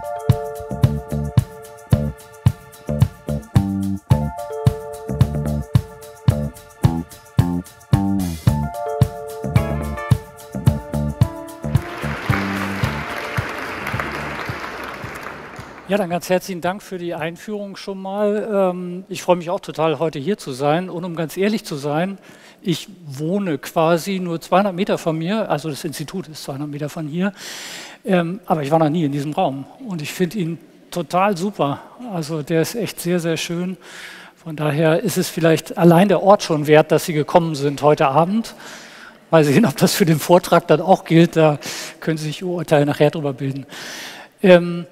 Bye. Ja, dann ganz herzlichen Dank für die Einführung schon mal. Ähm, ich freue mich auch total, heute hier zu sein. Und um ganz ehrlich zu sein, ich wohne quasi nur 200 Meter von mir, also das Institut ist 200 Meter von hier, ähm, aber ich war noch nie in diesem Raum. Und ich finde ihn total super. Also der ist echt sehr, sehr schön. Von daher ist es vielleicht allein der Ort schon wert, dass Sie gekommen sind heute Abend. Mal sehen, ob das für den Vortrag dann auch gilt. Da können Sie sich Urteile nachher drüber bilden. Ähm,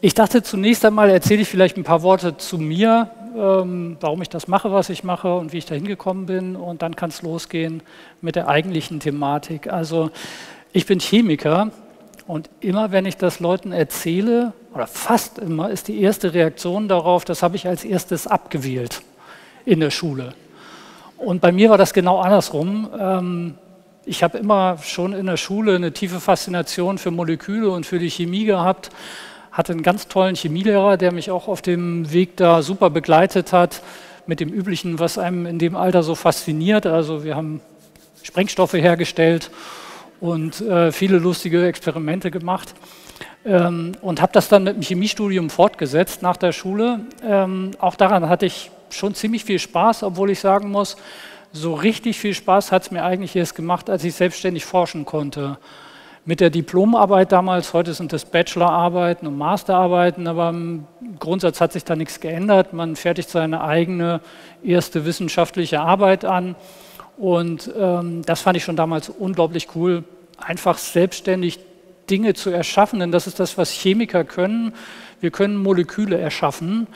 ich dachte, zunächst einmal erzähle ich vielleicht ein paar Worte zu mir, ähm, warum ich das mache, was ich mache und wie ich da hingekommen bin. Und dann kann es losgehen mit der eigentlichen Thematik. Also ich bin Chemiker und immer, wenn ich das Leuten erzähle, oder fast immer, ist die erste Reaktion darauf, das habe ich als erstes abgewählt in der Schule. Und bei mir war das genau andersrum. Ähm, ich habe immer schon in der Schule eine tiefe Faszination für Moleküle und für die Chemie gehabt hatte einen ganz tollen Chemielehrer, der mich auch auf dem Weg da super begleitet hat, mit dem Üblichen, was einem in dem Alter so fasziniert. Also wir haben Sprengstoffe hergestellt und äh, viele lustige Experimente gemacht. Ähm, und habe das dann mit dem Chemiestudium fortgesetzt nach der Schule. Ähm, auch daran hatte ich schon ziemlich viel Spaß, obwohl ich sagen muss, so richtig viel Spaß hat es mir eigentlich erst gemacht, als ich selbstständig forschen konnte mit der Diplomarbeit damals, heute sind es Bachelorarbeiten und Masterarbeiten, aber im Grundsatz hat sich da nichts geändert. Man fertigt seine eigene erste wissenschaftliche Arbeit an und ähm, das fand ich schon damals unglaublich cool, einfach selbstständig Dinge zu erschaffen, denn das ist das, was Chemiker können. Wir können Moleküle erschaffen.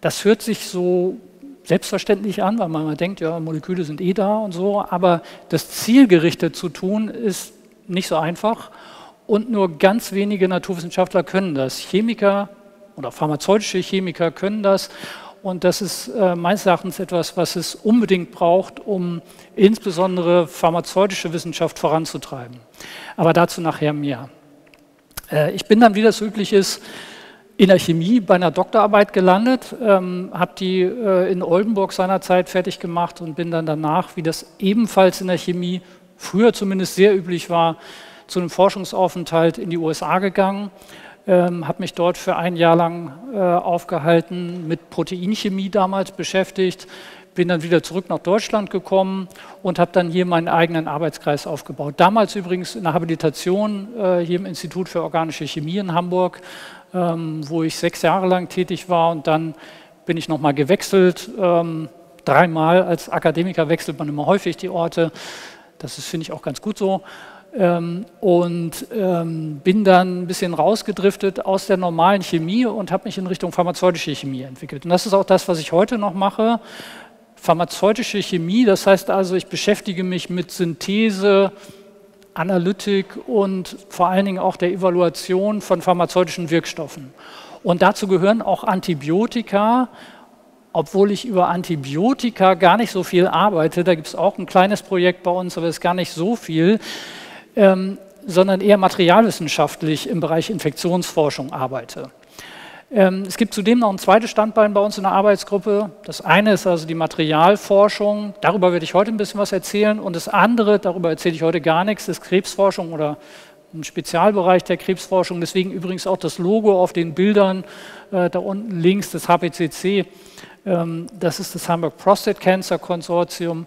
Das hört sich so selbstverständlich an, weil man denkt, ja, Moleküle sind eh da und so, aber das zielgerichtet zu tun ist nicht so einfach und nur ganz wenige Naturwissenschaftler können das. Chemiker oder pharmazeutische Chemiker können das und das ist äh, meines Erachtens etwas, was es unbedingt braucht, um insbesondere pharmazeutische Wissenschaft voranzutreiben. Aber dazu nachher mehr. Äh, ich bin dann, wie das üblich ist, in der Chemie bei einer Doktorarbeit gelandet, ähm, habe die äh, in Oldenburg seinerzeit fertig gemacht und bin dann danach, wie das ebenfalls in der Chemie früher zumindest sehr üblich war, zu einem Forschungsaufenthalt in die USA gegangen, ähm, habe mich dort für ein Jahr lang äh, aufgehalten, mit Proteinchemie damals beschäftigt, bin dann wieder zurück nach Deutschland gekommen und habe dann hier meinen eigenen Arbeitskreis aufgebaut. Damals übrigens in der Habilitation äh, hier im Institut für organische Chemie in Hamburg, ähm, wo ich sechs Jahre lang tätig war und dann bin ich nochmal gewechselt. Ähm, dreimal als Akademiker wechselt man immer häufig die Orte. Das finde ich auch ganz gut so. Ähm, und ähm, bin dann ein bisschen rausgedriftet aus der normalen Chemie und habe mich in Richtung pharmazeutische Chemie entwickelt. Und das ist auch das, was ich heute noch mache. Pharmazeutische Chemie, das heißt also, ich beschäftige mich mit Synthese, Analytik und vor allen Dingen auch der Evaluation von pharmazeutischen Wirkstoffen. Und dazu gehören auch Antibiotika obwohl ich über Antibiotika gar nicht so viel arbeite, da gibt es auch ein kleines Projekt bei uns, aber es ist gar nicht so viel, ähm, sondern eher materialwissenschaftlich im Bereich Infektionsforschung arbeite. Ähm, es gibt zudem noch ein zweites Standbein bei uns in der Arbeitsgruppe. Das eine ist also die Materialforschung, darüber werde ich heute ein bisschen was erzählen, und das andere, darüber erzähle ich heute gar nichts, ist Krebsforschung oder ein Spezialbereich der Krebsforschung. Deswegen übrigens auch das Logo auf den Bildern äh, da unten links, das HPCC. Ähm, das ist das Hamburg Prostate Cancer Konsortium.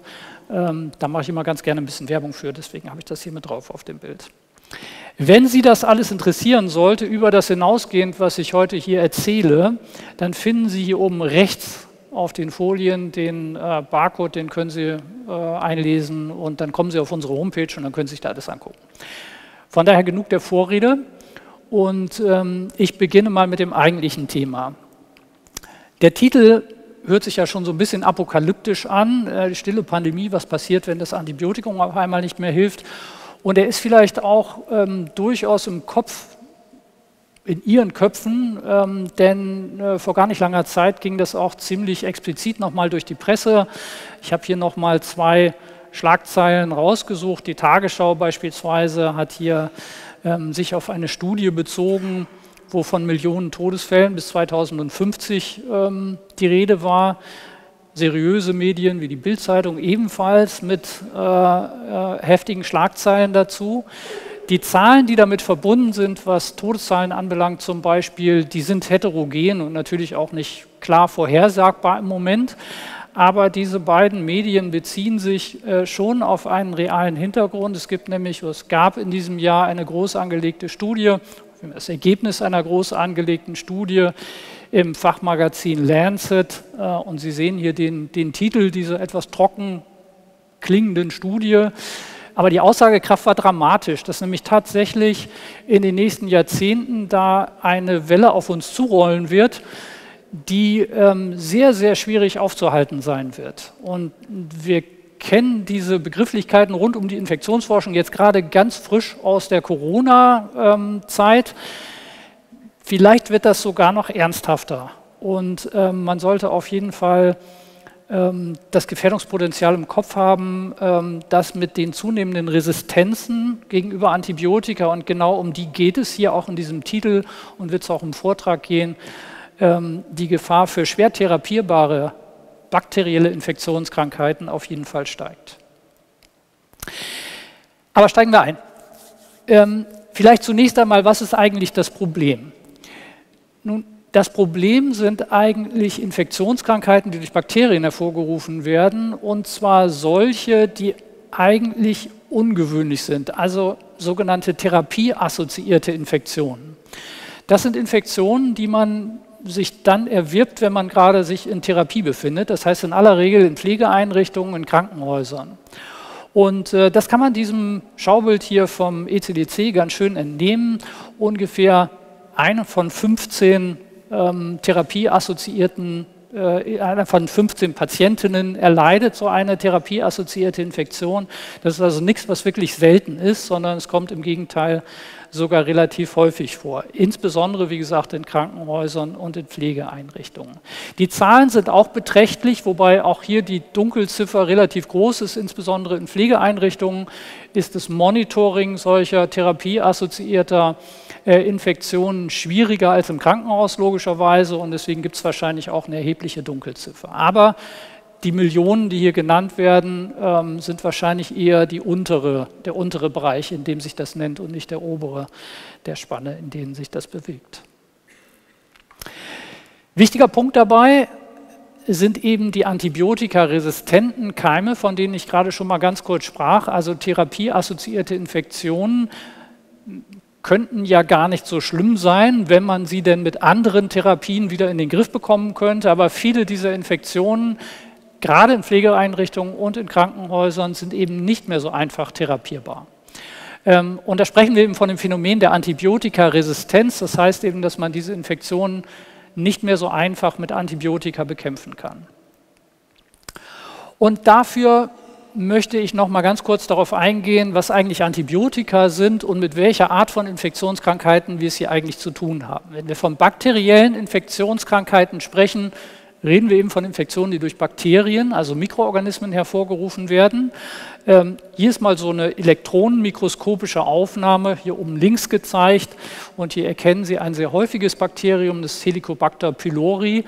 Ähm, da mache ich immer ganz gerne ein bisschen Werbung für, deswegen habe ich das hier mit drauf auf dem Bild. Wenn Sie das alles interessieren sollte, über das hinausgehend, was ich heute hier erzähle, dann finden Sie hier oben rechts auf den Folien den äh, Barcode, den können Sie äh, einlesen und dann kommen Sie auf unsere Homepage und dann können Sie sich da alles angucken. Von daher genug der Vorrede und ähm, ich beginne mal mit dem eigentlichen Thema. Der Titel hört sich ja schon so ein bisschen apokalyptisch an, äh, stille Pandemie, was passiert, wenn das Antibiotikum auf einmal nicht mehr hilft. Und er ist vielleicht auch ähm, durchaus im Kopf, in Ihren Köpfen, ähm, denn äh, vor gar nicht langer Zeit ging das auch ziemlich explizit nochmal durch die Presse. Ich habe hier nochmal zwei Schlagzeilen rausgesucht. Die Tagesschau beispielsweise hat hier ähm, sich auf eine Studie bezogen, wo von Millionen Todesfällen bis 2050 ähm, die Rede war. Seriöse Medien wie die Bildzeitung ebenfalls mit äh, äh, heftigen Schlagzeilen dazu. Die Zahlen, die damit verbunden sind, was Todeszahlen anbelangt zum Beispiel, die sind heterogen und natürlich auch nicht klar vorhersagbar im Moment. Aber diese beiden Medien beziehen sich äh, schon auf einen realen Hintergrund. Es gibt nämlich, es gab in diesem Jahr eine groß angelegte Studie, das Ergebnis einer groß angelegten Studie im Fachmagazin Lancet. Äh, und Sie sehen hier den, den Titel dieser etwas trocken klingenden Studie. Aber die Aussagekraft war dramatisch, dass nämlich tatsächlich in den nächsten Jahrzehnten da eine Welle auf uns zurollen wird, die ähm, sehr, sehr schwierig aufzuhalten sein wird. Und wir kennen diese Begrifflichkeiten rund um die Infektionsforschung jetzt gerade ganz frisch aus der Corona-Zeit. Ähm, Vielleicht wird das sogar noch ernsthafter. Und ähm, man sollte auf jeden Fall ähm, das Gefährdungspotenzial im Kopf haben, dass mit den zunehmenden Resistenzen gegenüber Antibiotika, und genau um die geht es hier auch in diesem Titel und wird es auch im Vortrag gehen, die Gefahr für schwer therapierbare bakterielle Infektionskrankheiten auf jeden Fall steigt. Aber steigen wir ein. Ähm, vielleicht zunächst einmal, was ist eigentlich das Problem? Nun, das Problem sind eigentlich Infektionskrankheiten, die durch Bakterien hervorgerufen werden, und zwar solche, die eigentlich ungewöhnlich sind, also sogenannte therapieassoziierte Infektionen. Das sind Infektionen, die man sich dann erwirbt, wenn man gerade sich in Therapie befindet, das heißt in aller Regel in Pflegeeinrichtungen, in Krankenhäusern. Und äh, das kann man diesem Schaubild hier vom ECDC ganz schön entnehmen. Ungefähr eine von 15 ähm, therapieassoziierten, äh, einer von 15 Patientinnen erleidet so eine therapieassoziierte Infektion. Das ist also nichts, was wirklich selten ist, sondern es kommt im Gegenteil sogar relativ häufig vor. Insbesondere, wie gesagt, in Krankenhäusern und in Pflegeeinrichtungen. Die Zahlen sind auch beträchtlich, wobei auch hier die Dunkelziffer relativ groß ist. Insbesondere in Pflegeeinrichtungen ist das Monitoring solcher therapieassoziierter äh, Infektionen schwieriger als im Krankenhaus logischerweise und deswegen gibt es wahrscheinlich auch eine erhebliche Dunkelziffer. Aber die Millionen, die hier genannt werden, ähm, sind wahrscheinlich eher die untere, der untere Bereich, in dem sich das nennt und nicht der obere der Spanne, in dem sich das bewegt. Wichtiger Punkt dabei sind eben die antibiotikaresistenten Keime, von denen ich gerade schon mal ganz kurz sprach, also therapieassoziierte Infektionen könnten ja gar nicht so schlimm sein, wenn man sie denn mit anderen Therapien wieder in den Griff bekommen könnte. Aber viele dieser Infektionen, gerade in Pflegeeinrichtungen und in Krankenhäusern, sind eben nicht mehr so einfach therapierbar. Ähm, und da sprechen wir eben von dem Phänomen der Antibiotikaresistenz. Das heißt eben, dass man diese Infektionen nicht mehr so einfach mit Antibiotika bekämpfen kann. Und dafür möchte ich noch mal ganz kurz darauf eingehen, was eigentlich Antibiotika sind und mit welcher Art von Infektionskrankheiten wir es hier eigentlich zu tun haben. Wenn wir von bakteriellen Infektionskrankheiten sprechen, reden wir eben von Infektionen, die durch Bakterien, also Mikroorganismen hervorgerufen werden. Ähm, hier ist mal so eine elektronenmikroskopische Aufnahme, hier oben links gezeigt. Und hier erkennen Sie ein sehr häufiges Bakterium, das Helicobacter pylori.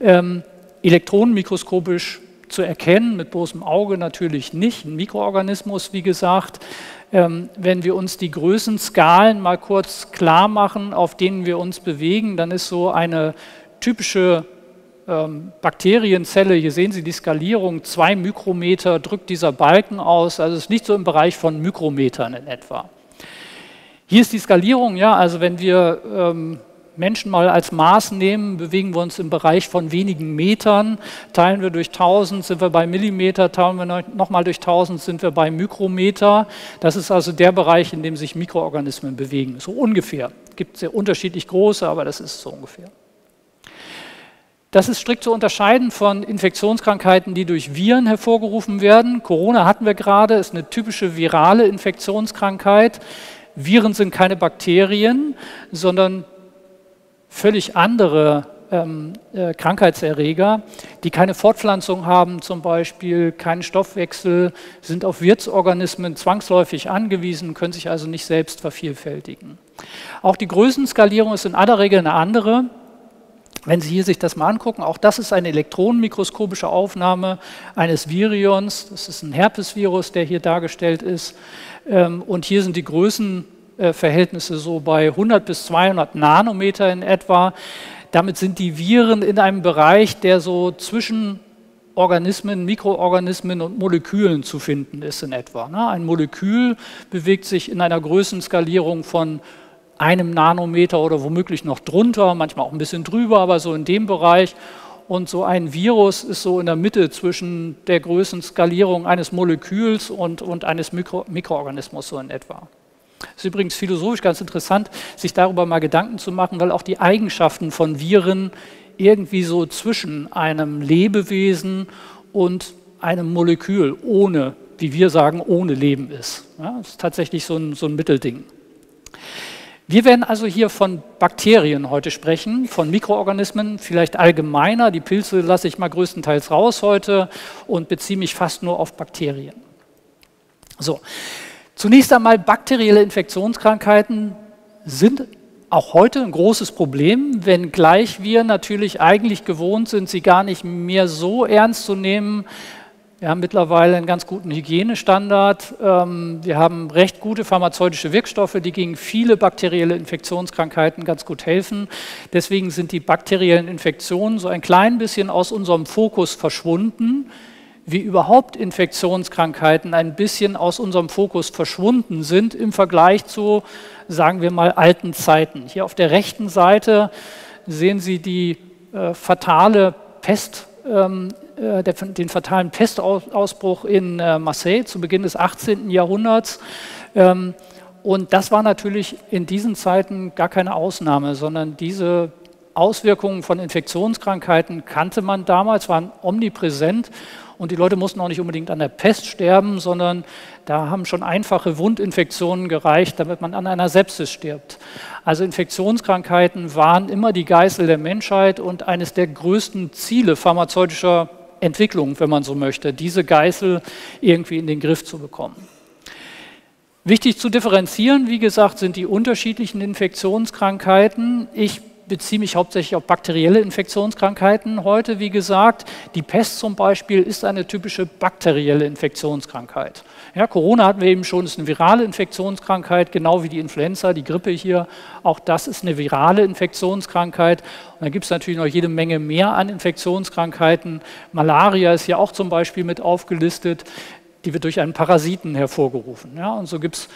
Ähm, elektronenmikroskopisch zu erkennen, mit bloßem Auge natürlich nicht, ein Mikroorganismus, wie gesagt. Ähm, wenn wir uns die Größenskalen mal kurz klar machen, auf denen wir uns bewegen, dann ist so eine typische ähm, Bakterienzelle, hier sehen Sie die Skalierung, zwei Mikrometer drückt dieser Balken aus, also es liegt so im Bereich von Mikrometern in etwa. Hier ist die Skalierung, ja, also wenn wir ähm, Menschen mal als Maß nehmen, bewegen wir uns im Bereich von wenigen Metern. Teilen wir durch 1000, sind wir bei Millimeter. Teilen wir nochmal durch 1000, sind wir bei Mikrometer. Das ist also der Bereich, in dem sich Mikroorganismen bewegen. So ungefähr. Es gibt sehr unterschiedlich große, aber das ist so ungefähr. Das ist strikt zu unterscheiden von Infektionskrankheiten, die durch Viren hervorgerufen werden. Corona hatten wir gerade, ist eine typische virale Infektionskrankheit. Viren sind keine Bakterien, sondern völlig andere ähm, äh, Krankheitserreger, die keine Fortpflanzung haben, zum Beispiel keinen Stoffwechsel, sind auf Wirtsorganismen zwangsläufig angewiesen, können sich also nicht selbst vervielfältigen. Auch die Größenskalierung ist in aller Regel eine andere. Wenn Sie hier sich das mal angucken, auch das ist eine elektronenmikroskopische Aufnahme eines Virions. Das ist ein Herpesvirus, der hier dargestellt ist. Ähm, und hier sind die Größenverhältnisse so bei 100 bis 200 Nanometer in etwa. Damit sind die Viren in einem Bereich, der so zwischen Organismen, Mikroorganismen und Molekülen zu finden ist in etwa. Ne? Ein Molekül bewegt sich in einer Größenskalierung von einem Nanometer oder womöglich noch drunter, manchmal auch ein bisschen drüber, aber so in dem Bereich. Und so ein Virus ist so in der Mitte zwischen der Größenskalierung eines Moleküls und, und eines Mikro Mikroorganismus so in etwa. Es ist übrigens philosophisch ganz interessant, sich darüber mal Gedanken zu machen, weil auch die Eigenschaften von Viren irgendwie so zwischen einem Lebewesen und einem Molekül ohne, wie wir sagen, ohne Leben ist. Ja, das ist tatsächlich so ein, so ein Mittelding. Wir werden also hier von Bakterien heute sprechen, von Mikroorganismen, vielleicht allgemeiner. Die Pilze lasse ich mal größtenteils raus heute und beziehe mich fast nur auf Bakterien. So, zunächst einmal bakterielle Infektionskrankheiten sind auch heute ein großes Problem, wenngleich wir natürlich eigentlich gewohnt sind, sie gar nicht mehr so ernst zu nehmen, wir haben mittlerweile einen ganz guten Hygienestandard. Ähm, wir haben recht gute pharmazeutische Wirkstoffe, die gegen viele bakterielle Infektionskrankheiten ganz gut helfen. Deswegen sind die bakteriellen Infektionen so ein klein bisschen aus unserem Fokus verschwunden, wie überhaupt Infektionskrankheiten ein bisschen aus unserem Fokus verschwunden sind im Vergleich zu, sagen wir mal, alten Zeiten. Hier auf der rechten Seite sehen Sie die äh, fatale Pest. Ähm, äh, den fatalen Pestausbruch in äh, Marseille zu Beginn des 18. Jahrhunderts. Ähm, und das war natürlich in diesen Zeiten gar keine Ausnahme, sondern diese Auswirkungen von Infektionskrankheiten kannte man damals, waren omnipräsent und die Leute mussten auch nicht unbedingt an der Pest sterben, sondern da haben schon einfache Wundinfektionen gereicht, damit man an einer Sepsis stirbt. Also Infektionskrankheiten waren immer die Geißel der Menschheit und eines der größten Ziele pharmazeutischer Entwicklung, wenn man so möchte, diese Geißel irgendwie in den Griff zu bekommen. Wichtig zu differenzieren, wie gesagt, sind die unterschiedlichen Infektionskrankheiten. Ich beziehe mich hauptsächlich auf bakterielle Infektionskrankheiten heute. Wie gesagt, die Pest zum Beispiel ist eine typische bakterielle Infektionskrankheit. Ja, Corona hatten wir eben schon, ist eine virale Infektionskrankheit, genau wie die Influenza, die Grippe hier. Auch das ist eine virale Infektionskrankheit. Und da gibt es natürlich noch jede Menge mehr an Infektionskrankheiten. Malaria ist hier auch zum Beispiel mit aufgelistet. Die wird durch einen Parasiten hervorgerufen. Ja, und so gibt es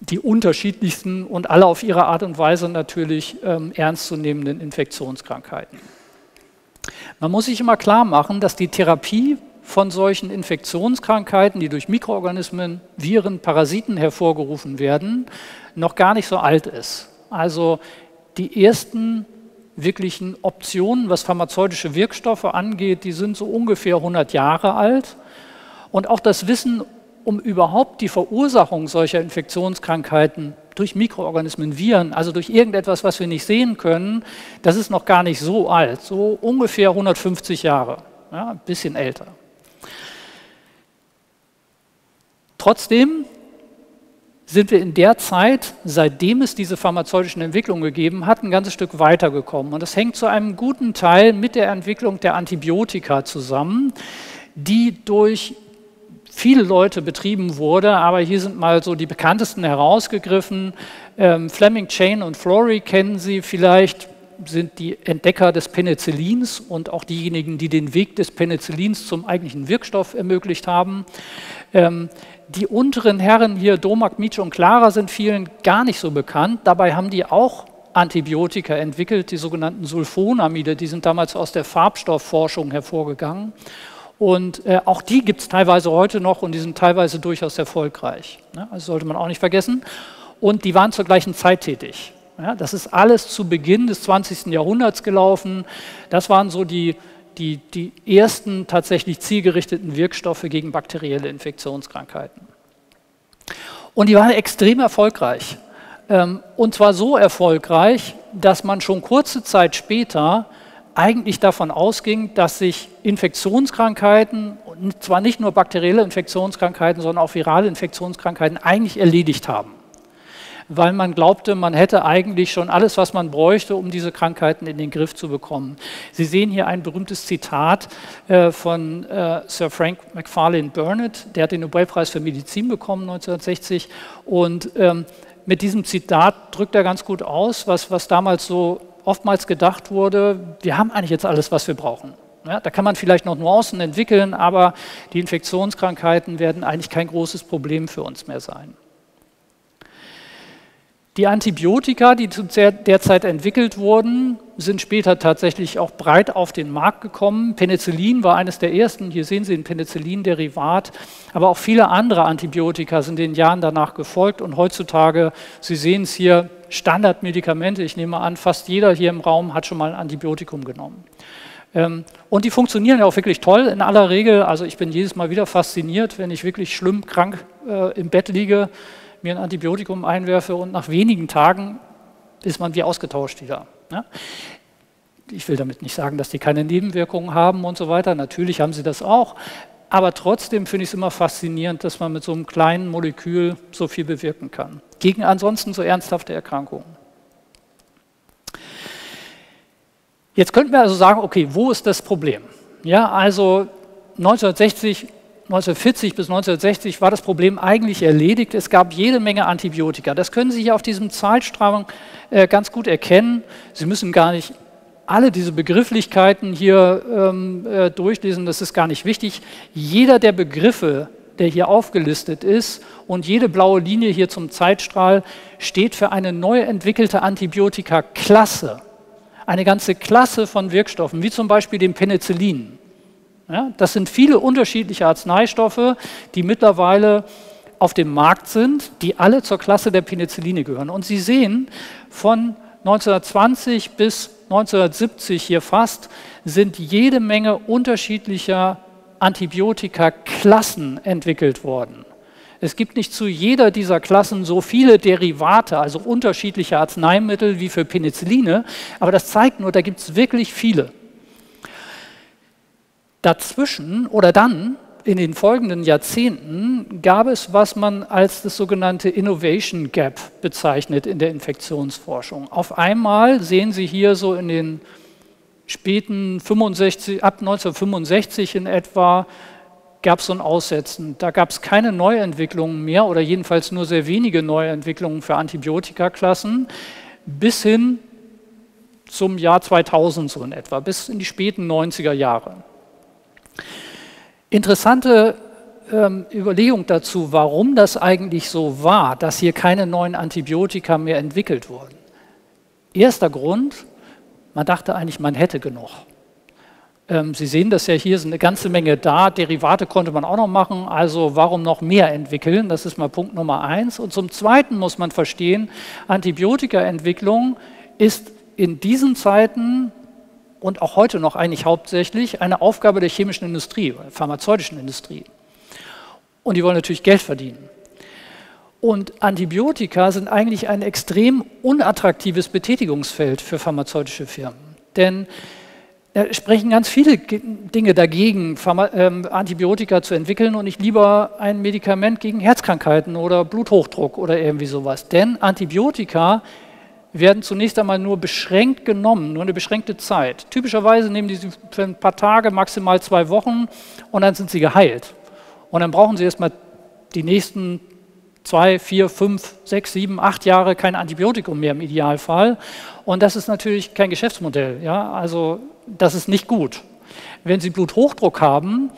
die unterschiedlichsten und alle auf ihre Art und Weise natürlich ähm, ernstzunehmenden Infektionskrankheiten. Man muss sich immer klar machen, dass die Therapie von solchen Infektionskrankheiten, die durch Mikroorganismen, Viren, Parasiten hervorgerufen werden, noch gar nicht so alt ist. Also die ersten wirklichen Optionen, was pharmazeutische Wirkstoffe angeht, die sind so ungefähr 100 Jahre alt. Und auch das Wissen um überhaupt die Verursachung solcher Infektionskrankheiten durch Mikroorganismen, Viren, also durch irgendetwas, was wir nicht sehen können, das ist noch gar nicht so alt, so ungefähr 150 Jahre, ja, ein bisschen älter. Trotzdem sind wir in der Zeit, seitdem es diese pharmazeutischen Entwicklungen gegeben hat, ein ganzes Stück weitergekommen. Und das hängt zu einem guten Teil mit der Entwicklung der Antibiotika zusammen, die durch viele Leute betrieben wurde, aber hier sind mal so die bekanntesten herausgegriffen. Ähm, Fleming, Chain und Flory kennen Sie vielleicht, sind die Entdecker des Penicillins und auch diejenigen, die den Weg des Penicillins zum eigentlichen Wirkstoff ermöglicht haben. Ähm, die unteren Herren hier, Domak, Mietsche und Clara, sind vielen gar nicht so bekannt. Dabei haben die auch Antibiotika entwickelt, die sogenannten Sulfonamide, die sind damals aus der Farbstoffforschung hervorgegangen. Und äh, auch die gibt es teilweise heute noch und die sind teilweise durchaus erfolgreich. Ne? Also sollte man auch nicht vergessen. Und die waren zur gleichen Zeit tätig. Ja, das ist alles zu Beginn des 20. Jahrhunderts gelaufen. Das waren so die, die, die ersten tatsächlich zielgerichteten Wirkstoffe gegen bakterielle Infektionskrankheiten. Und die waren extrem erfolgreich. Ähm, und zwar so erfolgreich, dass man schon kurze Zeit später eigentlich davon ausging, dass sich Infektionskrankheiten, und zwar nicht nur bakterielle Infektionskrankheiten, sondern auch virale Infektionskrankheiten, eigentlich erledigt haben. Weil man glaubte, man hätte eigentlich schon alles, was man bräuchte, um diese Krankheiten in den Griff zu bekommen. Sie sehen hier ein berühmtes Zitat äh, von äh, Sir Frank McFarlane Burnett, der hat den Nobelpreis für Medizin bekommen 1960 und ähm, mit diesem Zitat drückt er ganz gut aus, was, was damals so oftmals gedacht wurde, wir haben eigentlich jetzt alles, was wir brauchen. Ja, da kann man vielleicht noch Nuancen entwickeln, aber die Infektionskrankheiten werden eigentlich kein großes Problem für uns mehr sein. Die Antibiotika, die zu der Zeit entwickelt wurden, sind später tatsächlich auch breit auf den Markt gekommen. Penicillin war eines der ersten, hier sehen Sie ein Penicillin-Derivat, aber auch viele andere Antibiotika sind in den Jahren danach gefolgt und heutzutage, Sie sehen es hier, Standardmedikamente, ich nehme an, fast jeder hier im Raum hat schon mal ein Antibiotikum genommen. Ähm, und die funktionieren ja auch wirklich toll in aller Regel. Also ich bin jedes Mal wieder fasziniert, wenn ich wirklich schlimm krank äh, im Bett liege, mir ein Antibiotikum einwerfe und nach wenigen Tagen ist man wie ausgetauscht wieder. Ja? Ich will damit nicht sagen, dass die keine Nebenwirkungen haben und so weiter. Natürlich haben sie das auch. Aber trotzdem finde ich es immer faszinierend, dass man mit so einem kleinen Molekül so viel bewirken kann. Gegen ansonsten so ernsthafte Erkrankungen. Jetzt könnten wir also sagen, okay, wo ist das Problem? Ja, also 1960, 1940 bis 1960 war das Problem eigentlich erledigt. Es gab jede Menge Antibiotika. Das können Sie hier auf diesem Zahlstrahl äh, ganz gut erkennen. Sie müssen gar nicht alle diese Begrifflichkeiten hier ähm, äh, durchlesen, das ist gar nicht wichtig. Jeder der Begriffe, der hier aufgelistet ist und jede blaue Linie hier zum Zeitstrahl steht für eine neu entwickelte Antibiotika-Klasse eine ganze Klasse von Wirkstoffen, wie zum Beispiel dem Penicillin. Ja, das sind viele unterschiedliche Arzneistoffe, die mittlerweile auf dem Markt sind, die alle zur Klasse der Penicilline gehören. Und Sie sehen, von 1920 bis 1970 hier fast sind jede Menge unterschiedlicher Antibiotika-Klassen entwickelt worden. Es gibt nicht zu jeder dieser Klassen so viele Derivate, also unterschiedliche Arzneimittel wie für Penicilline, aber das zeigt nur, da gibt es wirklich viele. Dazwischen oder dann in den folgenden Jahrzehnten gab es, was man als das sogenannte Innovation Gap bezeichnet in der Infektionsforschung. Auf einmal sehen Sie hier so in den späten 65, ab 1965 in etwa gab es so ein Aussetzen. Da gab es keine Neuentwicklungen mehr oder jedenfalls nur sehr wenige Neuentwicklungen für Antibiotikaklassen bis hin zum Jahr 2000 so in etwa, bis in die späten 90er Jahre. Interessante ähm, Überlegung dazu, warum das eigentlich so war, dass hier keine neuen Antibiotika mehr entwickelt wurden. Erster Grund, man dachte eigentlich, man hätte genug. Ähm, Sie sehen das ja hier, sind eine ganze Menge da. Derivate konnte man auch noch machen, also warum noch mehr entwickeln? Das ist mal Punkt Nummer eins. Und zum Zweiten muss man verstehen, Antibiotikaentwicklung ist in diesen Zeiten und auch heute noch eigentlich hauptsächlich eine Aufgabe der chemischen Industrie, der pharmazeutischen Industrie. Und die wollen natürlich Geld verdienen. Und Antibiotika sind eigentlich ein extrem unattraktives Betätigungsfeld für pharmazeutische Firmen. Denn da sprechen ganz viele Dinge dagegen, ähm, Antibiotika zu entwickeln und nicht lieber ein Medikament gegen Herzkrankheiten oder Bluthochdruck oder irgendwie sowas. Denn Antibiotika werden zunächst einmal nur beschränkt genommen, nur eine beschränkte Zeit. Typischerweise nehmen die sie für ein paar Tage, maximal zwei Wochen und dann sind sie geheilt. Und dann brauchen sie erstmal die nächsten zwei, vier, fünf, sechs, sieben, acht Jahre kein Antibiotikum mehr im Idealfall. Und das ist natürlich kein Geschäftsmodell. Ja? Also das ist nicht gut. Wenn Sie Bluthochdruck haben,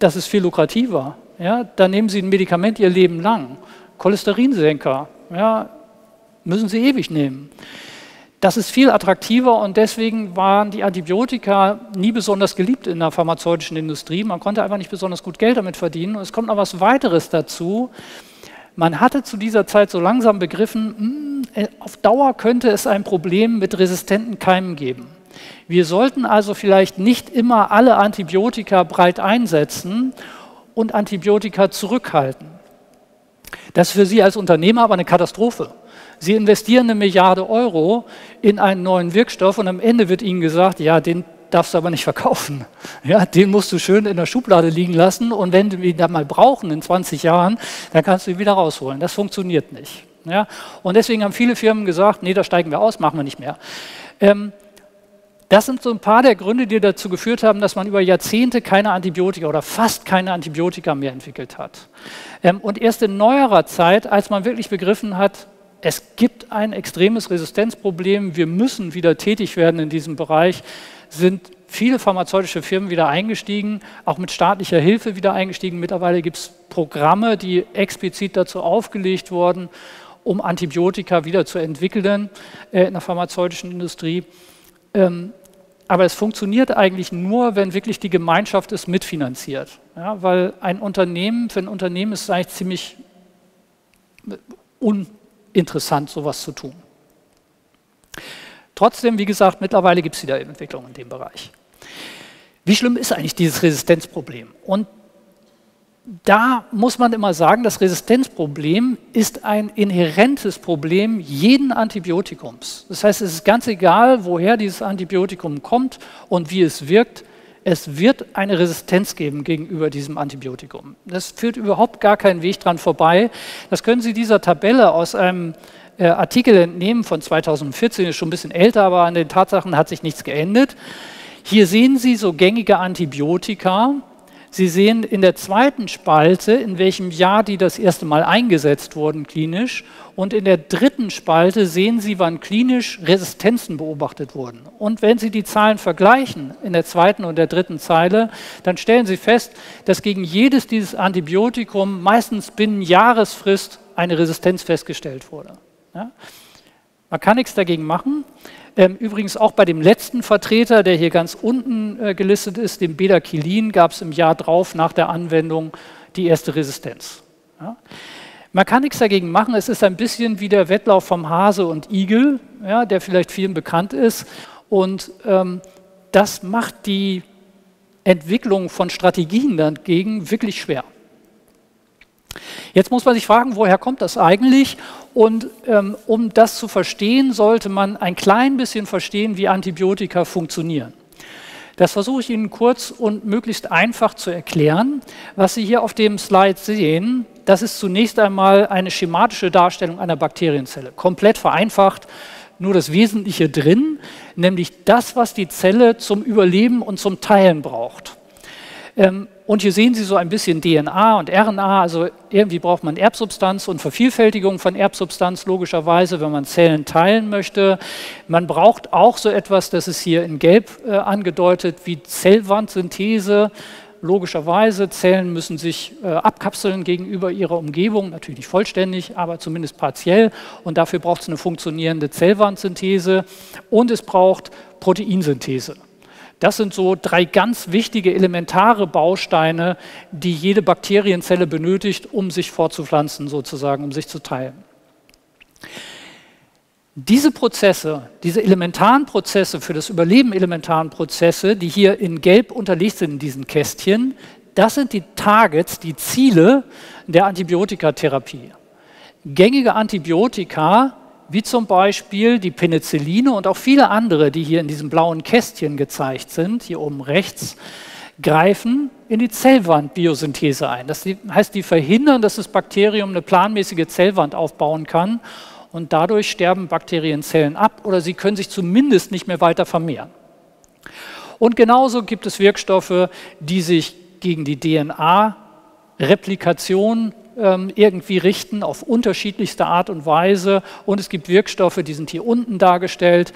das ist viel lukrativer. Ja? Dann nehmen Sie ein Medikament Ihr Leben lang. Cholesterinsenker ja, müssen Sie ewig nehmen. Das ist viel attraktiver und deswegen waren die Antibiotika nie besonders geliebt in der pharmazeutischen Industrie. Man konnte einfach nicht besonders gut Geld damit verdienen. Und es kommt noch was weiteres dazu. Man hatte zu dieser Zeit so langsam begriffen, hm, auf Dauer könnte es ein Problem mit resistenten Keimen geben. Wir sollten also vielleicht nicht immer alle Antibiotika breit einsetzen und Antibiotika zurückhalten. Das ist für Sie als Unternehmer aber eine Katastrophe. Sie investieren eine Milliarde Euro in einen neuen Wirkstoff und am Ende wird Ihnen gesagt, ja, den darfst du aber nicht verkaufen. Ja, den musst du schön in der Schublade liegen lassen und wenn wir ihn dann mal brauchen in 20 Jahren, dann kannst du ihn wieder rausholen. Das funktioniert nicht. Ja? Und deswegen haben viele Firmen gesagt, nee, da steigen wir aus, machen wir nicht mehr. Ähm, das sind so ein paar der Gründe, die dazu geführt haben, dass man über Jahrzehnte keine Antibiotika oder fast keine Antibiotika mehr entwickelt hat. Ähm, und erst in neuerer Zeit, als man wirklich begriffen hat, es gibt ein extremes Resistenzproblem, wir müssen wieder tätig werden in diesem Bereich, sind viele pharmazeutische Firmen wieder eingestiegen, auch mit staatlicher Hilfe wieder eingestiegen. Mittlerweile gibt es Programme, die explizit dazu aufgelegt wurden, um Antibiotika wieder zu entwickeln äh, in der pharmazeutischen Industrie. Ähm, aber es funktioniert eigentlich nur, wenn wirklich die Gemeinschaft es mitfinanziert. Ja, weil ein Unternehmen, für ein Unternehmen ist es eigentlich ziemlich uninteressant, sowas zu tun. Trotzdem, wie gesagt, mittlerweile gibt es wieder Entwicklungen in dem Bereich. Wie schlimm ist eigentlich dieses Resistenzproblem? Und da muss man immer sagen, das Resistenzproblem ist ein inhärentes Problem jeden Antibiotikums. Das heißt, es ist ganz egal, woher dieses Antibiotikum kommt und wie es wirkt, es wird eine Resistenz geben gegenüber diesem Antibiotikum. Das führt überhaupt gar keinen Weg dran vorbei. Das können Sie dieser Tabelle aus einem äh, Artikel entnehmen von 2014, ist schon ein bisschen älter, aber an den Tatsachen hat sich nichts geändert. Hier sehen Sie so gängige Antibiotika, Sie sehen in der zweiten Spalte, in welchem Jahr die das erste Mal eingesetzt wurden klinisch. Und in der dritten Spalte sehen Sie, wann klinisch Resistenzen beobachtet wurden. Und wenn Sie die Zahlen vergleichen in der zweiten und der dritten Zeile, dann stellen Sie fest, dass gegen jedes dieses Antibiotikum meistens binnen Jahresfrist eine Resistenz festgestellt wurde. Ja? Man kann nichts dagegen machen. Ähm, übrigens auch bei dem letzten Vertreter, der hier ganz unten äh, gelistet ist, dem Bedakilin, gab es im Jahr drauf nach der Anwendung die erste Resistenz. Ja. Man kann nichts dagegen machen. Es ist ein bisschen wie der Wettlauf vom Hase und Igel, ja, der vielleicht vielen bekannt ist. Und ähm, das macht die Entwicklung von Strategien dagegen wirklich schwer. Jetzt muss man sich fragen, woher kommt das eigentlich? Und ähm, um das zu verstehen, sollte man ein klein bisschen verstehen, wie Antibiotika funktionieren. Das versuche ich Ihnen kurz und möglichst einfach zu erklären. Was Sie hier auf dem Slide sehen, das ist zunächst einmal eine schematische Darstellung einer Bakterienzelle. Komplett vereinfacht, nur das Wesentliche drin, nämlich das, was die Zelle zum Überleben und zum Teilen braucht. Ähm, und hier sehen Sie so ein bisschen DNA und RNA, also irgendwie braucht man Erbsubstanz und Vervielfältigung von Erbsubstanz, logischerweise, wenn man Zellen teilen möchte. Man braucht auch so etwas, das ist hier in Gelb äh, angedeutet, wie Zellwandsynthese. Logischerweise, Zellen müssen sich äh, abkapseln gegenüber ihrer Umgebung, natürlich nicht vollständig, aber zumindest partiell. Und dafür braucht es eine funktionierende Zellwandsynthese und es braucht Proteinsynthese. Das sind so drei ganz wichtige elementare Bausteine, die jede Bakterienzelle benötigt, um sich fortzupflanzen, sozusagen, um sich zu teilen. Diese Prozesse, diese elementaren Prozesse für das Überleben elementaren Prozesse, die hier in Gelb unterlegt sind in diesen Kästchen, das sind die Targets, die Ziele der Antibiotikatherapie. Gängige Antibiotika wie zum Beispiel die Penicilline und auch viele andere, die hier in diesem blauen Kästchen gezeigt sind, hier oben rechts, greifen in die Zellwandbiosynthese ein. Das heißt, die verhindern, dass das Bakterium eine planmäßige Zellwand aufbauen kann und dadurch sterben Bakterienzellen ab oder sie können sich zumindest nicht mehr weiter vermehren. Und genauso gibt es Wirkstoffe, die sich gegen die DNA-Replikation ähm, irgendwie richten auf unterschiedlichste Art und Weise. Und es gibt Wirkstoffe, die sind hier unten dargestellt,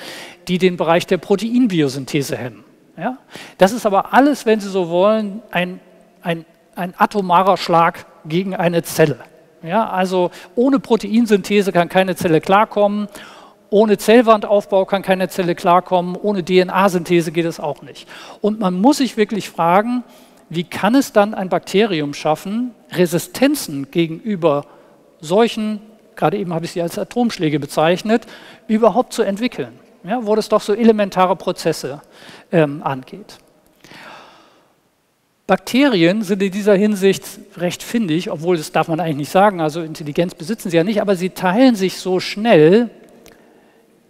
die den Bereich der Proteinbiosynthese hemmen. Ja? Das ist aber alles, wenn Sie so wollen, ein, ein, ein atomarer Schlag gegen eine Zelle. Ja? Also ohne Proteinsynthese kann keine Zelle klarkommen. Ohne Zellwandaufbau kann keine Zelle klarkommen, ohne DNA-Synthese geht es auch nicht. Und man muss sich wirklich fragen, wie kann es dann ein Bakterium schaffen, Resistenzen gegenüber solchen, gerade eben habe ich sie als Atomschläge bezeichnet, überhaupt zu entwickeln, ja, wo das doch so elementare Prozesse ähm, angeht. Bakterien sind in dieser Hinsicht recht findig, obwohl das darf man eigentlich nicht sagen, also Intelligenz besitzen sie ja nicht, aber sie teilen sich so schnell,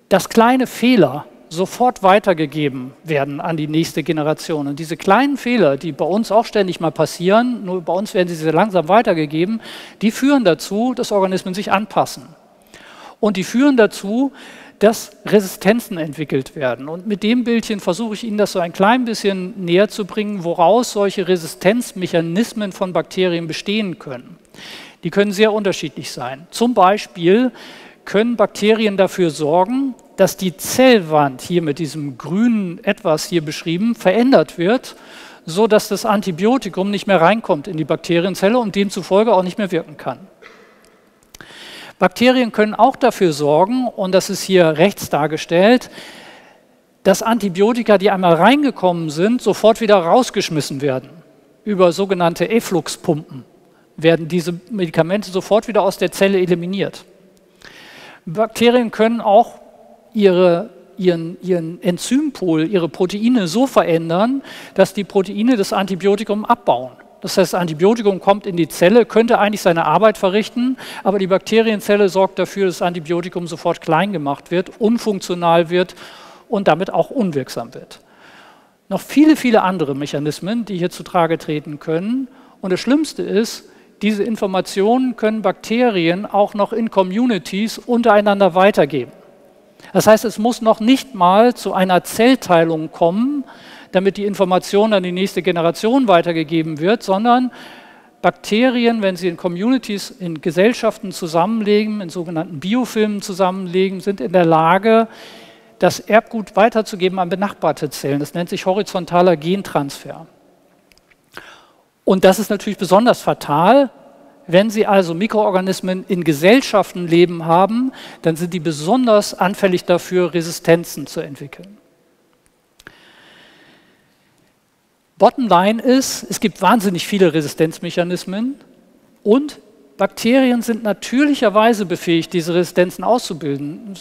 dass kleine Fehler sofort weitergegeben werden an die nächste Generation. Und diese kleinen Fehler, die bei uns auch ständig mal passieren, nur bei uns werden sie sehr langsam weitergegeben, die führen dazu, dass Organismen sich anpassen. Und die führen dazu, dass Resistenzen entwickelt werden. Und mit dem Bildchen versuche ich Ihnen das so ein klein bisschen näher zu bringen, woraus solche Resistenzmechanismen von Bakterien bestehen können. Die können sehr unterschiedlich sein. Zum Beispiel können Bakterien dafür sorgen, dass die Zellwand hier mit diesem grünen etwas hier beschrieben verändert wird, so dass das Antibiotikum nicht mehr reinkommt in die Bakterienzelle und demzufolge auch nicht mehr wirken kann. Bakterien können auch dafür sorgen, und das ist hier rechts dargestellt, dass Antibiotika, die einmal reingekommen sind, sofort wieder rausgeschmissen werden. Über sogenannte Effluxpumpen werden diese Medikamente sofort wieder aus der Zelle eliminiert. Bakterien können auch ihre, ihren, ihren Enzympool, ihre Proteine so verändern, dass die Proteine das Antibiotikum abbauen. Das heißt, das Antibiotikum kommt in die Zelle, könnte eigentlich seine Arbeit verrichten, aber die Bakterienzelle sorgt dafür, dass das Antibiotikum sofort klein gemacht wird, unfunktional wird und damit auch unwirksam wird. Noch viele, viele andere Mechanismen, die hier zu Trage treten können. Und das Schlimmste ist, diese Informationen können Bakterien auch noch in Communities untereinander weitergeben. Das heißt, es muss noch nicht mal zu einer Zellteilung kommen, damit die Information an die nächste Generation weitergegeben wird, sondern Bakterien, wenn sie in Communities, in Gesellschaften zusammenlegen, in sogenannten Biofilmen zusammenlegen, sind in der Lage, das Erbgut weiterzugeben an benachbarte Zellen. Das nennt sich horizontaler Gentransfer. Und das ist natürlich besonders fatal, wenn Sie also Mikroorganismen in Gesellschaften leben haben, dann sind die besonders anfällig dafür, Resistenzen zu entwickeln. Bottomline ist, es gibt wahnsinnig viele Resistenzmechanismen und Bakterien sind natürlicherweise befähigt, diese Resistenzen auszubilden.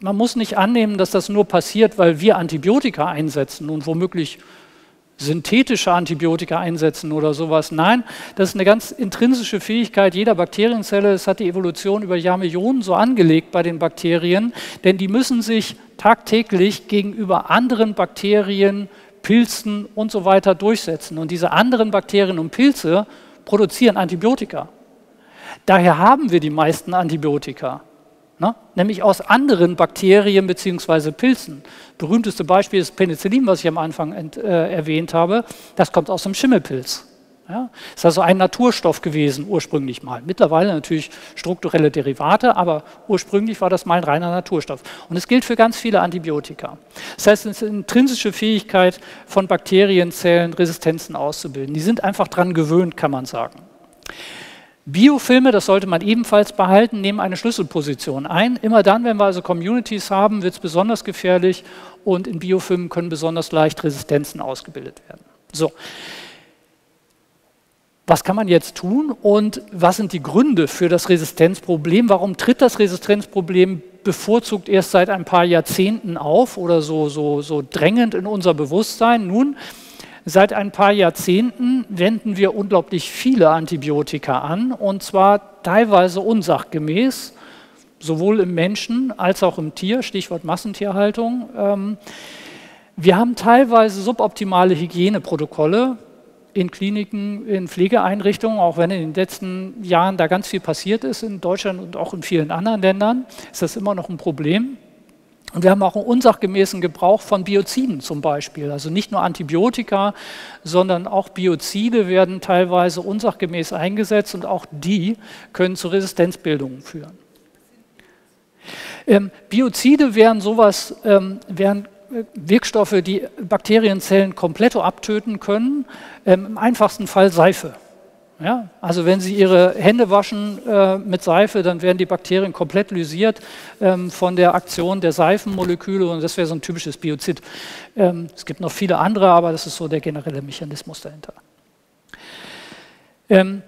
Man muss nicht annehmen, dass das nur passiert, weil wir Antibiotika einsetzen und womöglich synthetische Antibiotika einsetzen oder sowas. Nein, das ist eine ganz intrinsische Fähigkeit jeder Bakterienzelle. Es hat die Evolution über Jahrmillionen so angelegt bei den Bakterien, denn die müssen sich tagtäglich gegenüber anderen Bakterien Pilzen und so weiter durchsetzen. Und diese anderen Bakterien und Pilze produzieren Antibiotika. Daher haben wir die meisten Antibiotika, ne? nämlich aus anderen Bakterien bzw. Pilzen. Berühmteste Beispiel ist Penicillin, was ich am Anfang äh, erwähnt habe. Das kommt aus dem Schimmelpilz. Ja, ist also ein Naturstoff gewesen, ursprünglich mal. Mittlerweile natürlich strukturelle Derivate, aber ursprünglich war das mal ein reiner Naturstoff. Und es gilt für ganz viele Antibiotika. Das heißt, es ist eine intrinsische Fähigkeit von Bakterienzellen, Resistenzen auszubilden. Die sind einfach dran gewöhnt, kann man sagen. Biofilme, das sollte man ebenfalls behalten, nehmen eine Schlüsselposition ein. Immer dann, wenn wir also Communities haben, wird es besonders gefährlich und in Biofilmen können besonders leicht Resistenzen ausgebildet werden. So, was kann man jetzt tun und was sind die Gründe für das Resistenzproblem? Warum tritt das Resistenzproblem bevorzugt erst seit ein paar Jahrzehnten auf oder so, so, so drängend in unser Bewusstsein? Nun, seit ein paar Jahrzehnten wenden wir unglaublich viele Antibiotika an und zwar teilweise unsachgemäß, sowohl im Menschen als auch im Tier, Stichwort Massentierhaltung. Ähm, wir haben teilweise suboptimale Hygieneprotokolle, in Kliniken, in Pflegeeinrichtungen, auch wenn in den letzten Jahren da ganz viel passiert ist in Deutschland und auch in vielen anderen Ländern, ist das immer noch ein Problem. Und wir haben auch einen unsachgemäßen Gebrauch von Bioziden zum Beispiel. Also nicht nur Antibiotika, sondern auch Biozide werden teilweise unsachgemäß eingesetzt und auch die können zu Resistenzbildungen führen. Ähm, Biozide wären sowas, ähm, wären Wirkstoffe, die Bakterienzellen komplett abtöten können. Ähm, Im einfachsten Fall Seife. Ja, also wenn Sie Ihre Hände waschen äh, mit Seife, dann werden die Bakterien komplett lysiert ähm, von der Aktion der Seifenmoleküle und das wäre so ein typisches Biozid. Ähm, es gibt noch viele andere, aber das ist so der generelle Mechanismus dahinter. Ähm,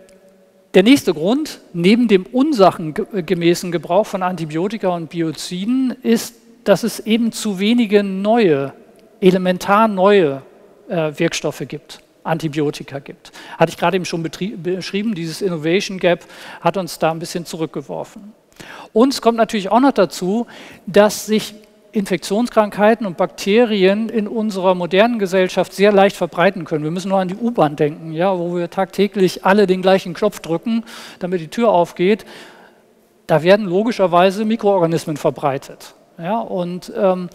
der nächste Grund, neben dem unsachengemäßen Gebrauch von Antibiotika und Bioziden, ist dass es eben zu wenige neue, elementar neue äh, Wirkstoffe gibt. Antibiotika gibt. Hatte ich gerade eben schon beschrieben, dieses Innovation Gap hat uns da ein bisschen zurückgeworfen. Und es kommt natürlich auch noch dazu, dass sich Infektionskrankheiten und Bakterien in unserer modernen Gesellschaft sehr leicht verbreiten können. Wir müssen nur an die U-Bahn denken, ja, wo wir tagtäglich alle den gleichen Knopf drücken, damit die Tür aufgeht da werden logischerweise Mikroorganismen verbreitet. Ja, und ähm,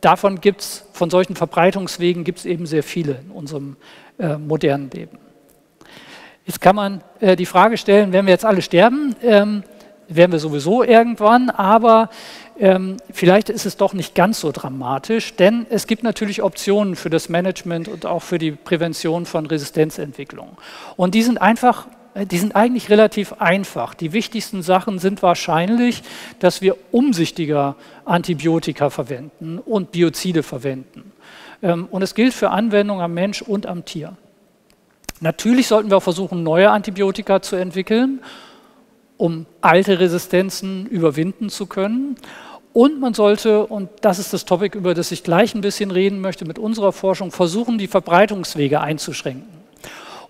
davon gibt es, von solchen Verbreitungswegen gibt es eben sehr viele in unserem äh, modernen Leben. Jetzt kann man äh, die Frage stellen, wenn wir jetzt alle sterben, ähm, werden wir sowieso irgendwann, aber ähm, vielleicht ist es doch nicht ganz so dramatisch, denn es gibt natürlich Optionen für das Management und auch für die Prävention von Resistenzentwicklung. Und die sind einfach, die sind eigentlich relativ einfach. Die wichtigsten Sachen sind wahrscheinlich, dass wir umsichtiger Antibiotika verwenden und Biozide verwenden. Ähm, und es gilt für Anwendungen am Mensch und am Tier. Natürlich sollten wir auch versuchen, neue Antibiotika zu entwickeln um alte Resistenzen überwinden zu können. Und man sollte, und das ist das Topic, über das ich gleich ein bisschen reden möchte, mit unserer Forschung versuchen, die Verbreitungswege einzuschränken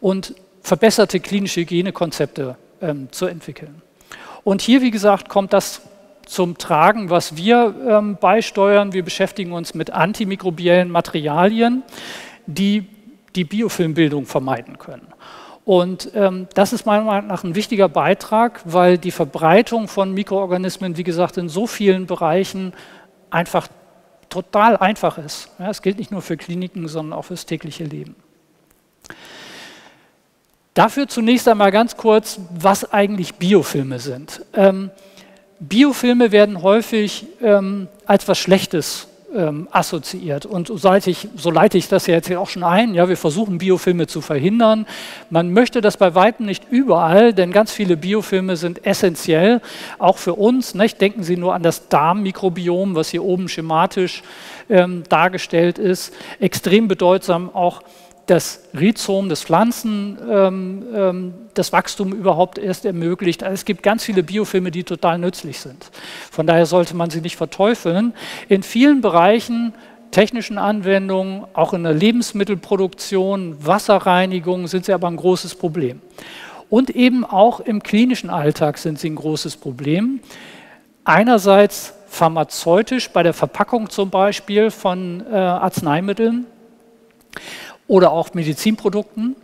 und verbesserte klinische Hygienekonzepte ähm, zu entwickeln. Und hier, wie gesagt, kommt das zum Tragen, was wir ähm, beisteuern. Wir beschäftigen uns mit antimikrobiellen Materialien, die die Biofilmbildung vermeiden können. Und ähm, das ist meiner Meinung nach ein wichtiger Beitrag, weil die Verbreitung von Mikroorganismen, wie gesagt, in so vielen Bereichen einfach total einfach ist. Ja, es gilt nicht nur für Kliniken, sondern auch fürs tägliche Leben. Dafür zunächst einmal ganz kurz, was eigentlich Biofilme sind. Ähm, Biofilme werden häufig ähm, als was Schlechtes ähm, assoziiert. Und so, ich, so leite ich das ja jetzt auch schon ein. Ja, wir versuchen Biofilme zu verhindern. Man möchte das bei weitem nicht überall, denn ganz viele Biofilme sind essentiell, auch für uns. Nicht? Denken Sie nur an das Darmmikrobiom, was hier oben schematisch ähm, dargestellt ist. Extrem bedeutsam auch das Rhizom des Pflanzen ähm, ähm, das Wachstum überhaupt erst ermöglicht. Also es gibt ganz viele Biofilme, die total nützlich sind. Von daher sollte man sie nicht verteufeln. In vielen Bereichen technischen Anwendungen, auch in der Lebensmittelproduktion, Wasserreinigung sind sie aber ein großes Problem. Und eben auch im klinischen Alltag sind sie ein großes Problem. Einerseits pharmazeutisch bei der Verpackung zum Beispiel von äh, Arzneimitteln oder auch Medizinprodukten.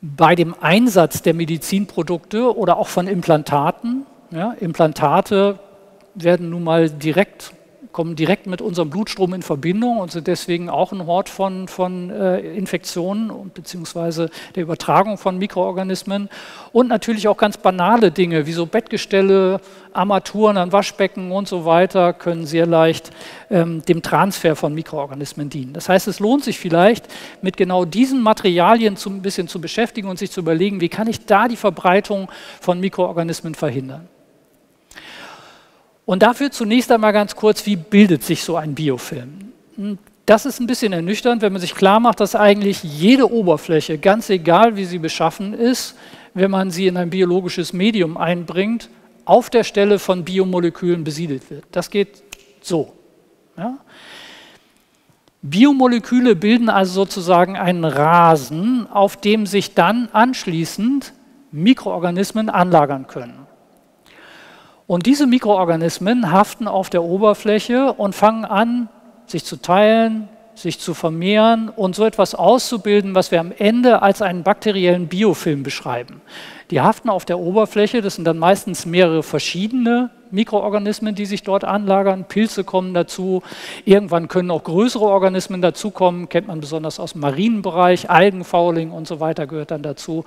Bei dem Einsatz der Medizinprodukte oder auch von Implantaten. Ja, Implantate werden nun mal direkt kommen direkt mit unserem Blutstrom in Verbindung und sind deswegen auch ein Hort von, von äh, Infektionen und beziehungsweise der Übertragung von Mikroorganismen. Und natürlich auch ganz banale Dinge wie so Bettgestelle, Armaturen an Waschbecken und so weiter können sehr leicht ähm, dem Transfer von Mikroorganismen dienen. Das heißt, es lohnt sich vielleicht, mit genau diesen Materialien zu, ein bisschen zu beschäftigen und sich zu überlegen, wie kann ich da die Verbreitung von Mikroorganismen verhindern. Und dafür zunächst einmal ganz kurz, wie bildet sich so ein Biofilm? Hm, das ist ein bisschen ernüchternd, wenn man sich klar macht, dass eigentlich jede Oberfläche, ganz egal wie sie beschaffen ist, wenn man sie in ein biologisches Medium einbringt, auf der Stelle von Biomolekülen besiedelt wird. Das geht so. Ja? Biomoleküle bilden also sozusagen einen Rasen, auf dem sich dann anschließend Mikroorganismen anlagern können. Und diese Mikroorganismen haften auf der Oberfläche und fangen an, sich zu teilen, sich zu vermehren und so etwas auszubilden, was wir am Ende als einen bakteriellen Biofilm beschreiben. Die haften auf der Oberfläche, das sind dann meistens mehrere verschiedene Mikroorganismen, die sich dort anlagern. Pilze kommen dazu, irgendwann können auch größere Organismen dazukommen, kennt man besonders aus dem Marienbereich, Algenfauling und so weiter gehört dann dazu.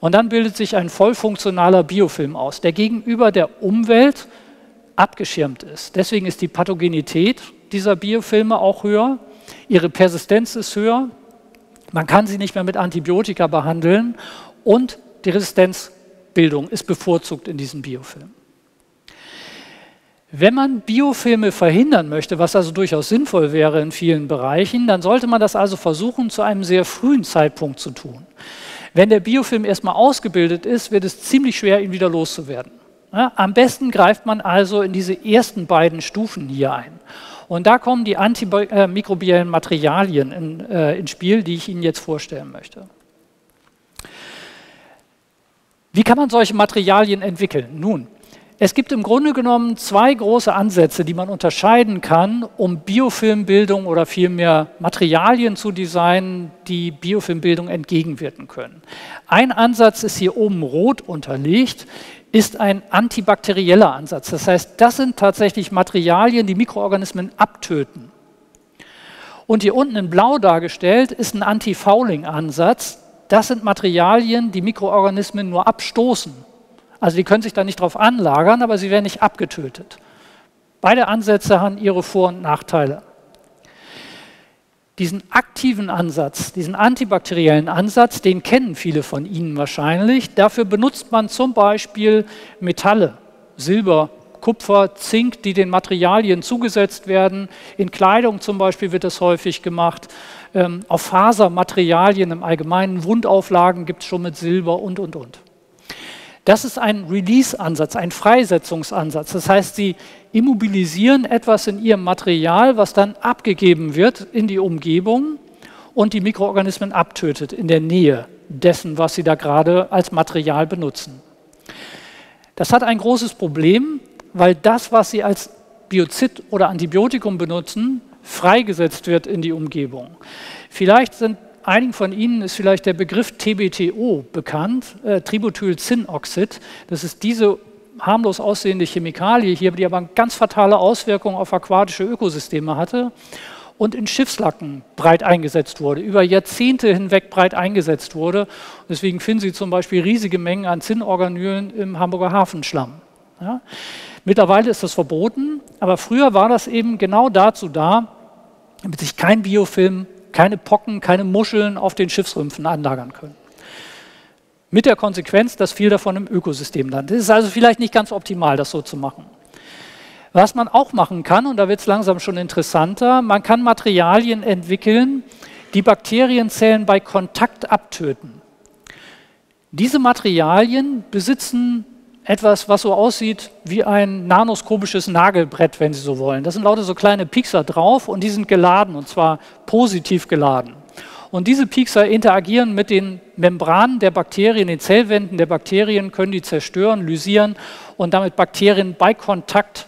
Und dann bildet sich ein vollfunktionaler Biofilm aus, der gegenüber der Umwelt abgeschirmt ist. Deswegen ist die Pathogenität dieser Biofilme auch höher, ihre Persistenz ist höher, man kann sie nicht mehr mit Antibiotika behandeln und die Resistenzbildung ist bevorzugt in diesen Biofilmen. Wenn man Biofilme verhindern möchte, was also durchaus sinnvoll wäre in vielen Bereichen, dann sollte man das also versuchen, zu einem sehr frühen Zeitpunkt zu tun. Wenn der Biofilm erstmal ausgebildet ist, wird es ziemlich schwer, ihn wieder loszuwerden. Ja, am besten greift man also in diese ersten beiden Stufen hier ein. Und da kommen die antimikrobiellen Materialien in, äh, ins Spiel, die ich Ihnen jetzt vorstellen möchte. Wie kann man solche Materialien entwickeln? Nun, es gibt im Grunde genommen zwei große Ansätze, die man unterscheiden kann, um Biofilmbildung oder vielmehr Materialien zu designen, die Biofilmbildung entgegenwirken können. Ein Ansatz ist hier oben rot unterlegt. ist ein antibakterieller Ansatz. Das heißt, das sind tatsächlich Materialien, die Mikroorganismen abtöten. Und hier unten in blau dargestellt ist ein Anti-Fouling-Ansatz. Das sind Materialien, die Mikroorganismen nur abstoßen. Also die können sich da nicht drauf anlagern, aber sie werden nicht abgetötet. Beide Ansätze haben ihre Vor- und Nachteile. Diesen aktiven Ansatz, diesen antibakteriellen Ansatz, den kennen viele von Ihnen wahrscheinlich. Dafür benutzt man zum Beispiel Metalle, Silber, Kupfer, Zink, die den Materialien zugesetzt werden. In Kleidung zum Beispiel wird das häufig gemacht. Ähm, auf Fasermaterialien im Allgemeinen, Wundauflagen gibt es schon mit Silber und, und, und. Das ist ein Release-Ansatz, ein Freisetzungsansatz. Das heißt, Sie immobilisieren etwas in Ihrem Material, was dann abgegeben wird in die Umgebung und die Mikroorganismen abtötet in der Nähe dessen, was Sie da gerade als Material benutzen. Das hat ein großes Problem, weil das, was Sie als Biozid oder Antibiotikum benutzen, freigesetzt wird in die Umgebung. Vielleicht sind Einigen von Ihnen ist vielleicht der Begriff TBTO bekannt, äh, Tributylzinnoxid. Das ist diese harmlos aussehende Chemikalie hier, die aber ganz fatale Auswirkungen auf aquatische Ökosysteme hatte und in Schiffslacken breit eingesetzt wurde, über Jahrzehnte hinweg breit eingesetzt wurde. Deswegen finden Sie zum Beispiel riesige Mengen an Zinnorganylen im Hamburger Hafenschlamm. Ja? Mittlerweile ist das verboten, aber früher war das eben genau dazu da, damit sich kein Biofilm keine Pocken, keine Muscheln auf den Schiffsrümpfen anlagern können. Mit der Konsequenz, dass viel davon im Ökosystem landet. Es ist also vielleicht nicht ganz optimal, das so zu machen. Was man auch machen kann, und da wird es langsam schon interessanter, man kann Materialien entwickeln, die Bakterienzellen bei Kontakt abtöten. Diese Materialien besitzen etwas, was so aussieht wie ein nanoskopisches Nagelbrett, wenn Sie so wollen. Da sind lauter so kleine Piekser drauf und die sind geladen und zwar positiv geladen. Und diese Piekser interagieren mit den Membranen der Bakterien, den Zellwänden der Bakterien, können die zerstören, lysieren und damit Bakterien bei Kontakt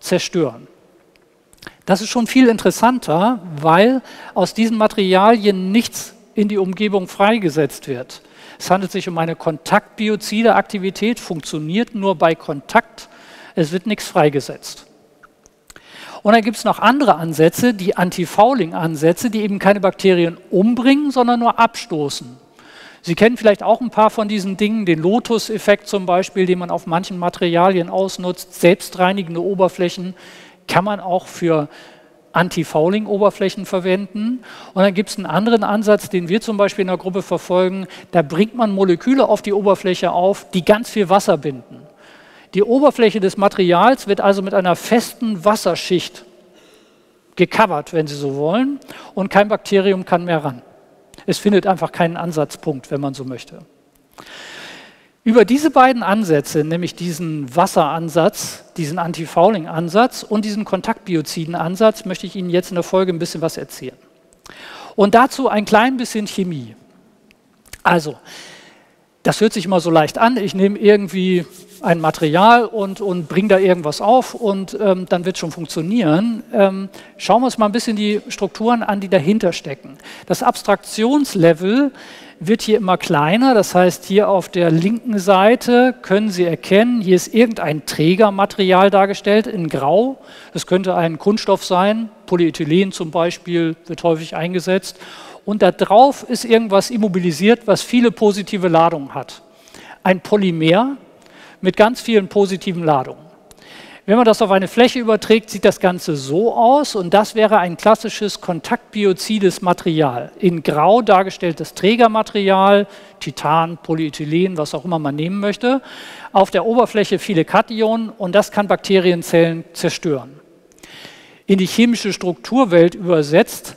zerstören. Das ist schon viel interessanter, weil aus diesen Materialien nichts in die Umgebung freigesetzt wird. Es handelt sich um eine kontaktbiozide Aktivität, funktioniert nur bei Kontakt. Es wird nichts freigesetzt. Und dann gibt es noch andere Ansätze, die Anti-Fouling-Ansätze, die eben keine Bakterien umbringen, sondern nur abstoßen. Sie kennen vielleicht auch ein paar von diesen Dingen, den Lotus-Effekt zum Beispiel, den man auf manchen Materialien ausnutzt. Selbstreinigende Oberflächen kann man auch für Anti-Fouling-Oberflächen verwenden. Und dann gibt es einen anderen Ansatz, den wir zum Beispiel in der Gruppe verfolgen. Da bringt man Moleküle auf die Oberfläche auf, die ganz viel Wasser binden. Die Oberfläche des Materials wird also mit einer festen Wasserschicht gecovert, wenn Sie so wollen, und kein Bakterium kann mehr ran. Es findet einfach keinen Ansatzpunkt, wenn man so möchte. Über diese beiden Ansätze, nämlich diesen Wasseransatz, diesen Anti-Fouling-Ansatz und diesen Kontaktbioziden-Ansatz, möchte ich Ihnen jetzt in der Folge ein bisschen was erzählen. Und dazu ein klein bisschen Chemie. Also, das hört sich immer so leicht an. Ich nehme irgendwie ein Material und, und bringe da irgendwas auf und ähm, dann wird es schon funktionieren. Ähm, schauen wir uns mal ein bisschen die Strukturen an, die dahinter stecken. Das Abstraktionslevel wird hier immer kleiner. Das heißt, hier auf der linken Seite können Sie erkennen, hier ist irgendein Trägermaterial dargestellt in Grau. Das könnte ein Kunststoff sein, Polyethylen zum Beispiel wird häufig eingesetzt. Und da drauf ist irgendwas immobilisiert, was viele positive Ladungen hat. Ein Polymer mit ganz vielen positiven Ladungen. Wenn man das auf eine Fläche überträgt, sieht das Ganze so aus und das wäre ein klassisches kontaktbiozides Material. In Grau dargestelltes Trägermaterial, Titan, Polyethylen, was auch immer man nehmen möchte. Auf der Oberfläche viele Kationen und das kann Bakterienzellen zerstören. In die chemische Strukturwelt übersetzt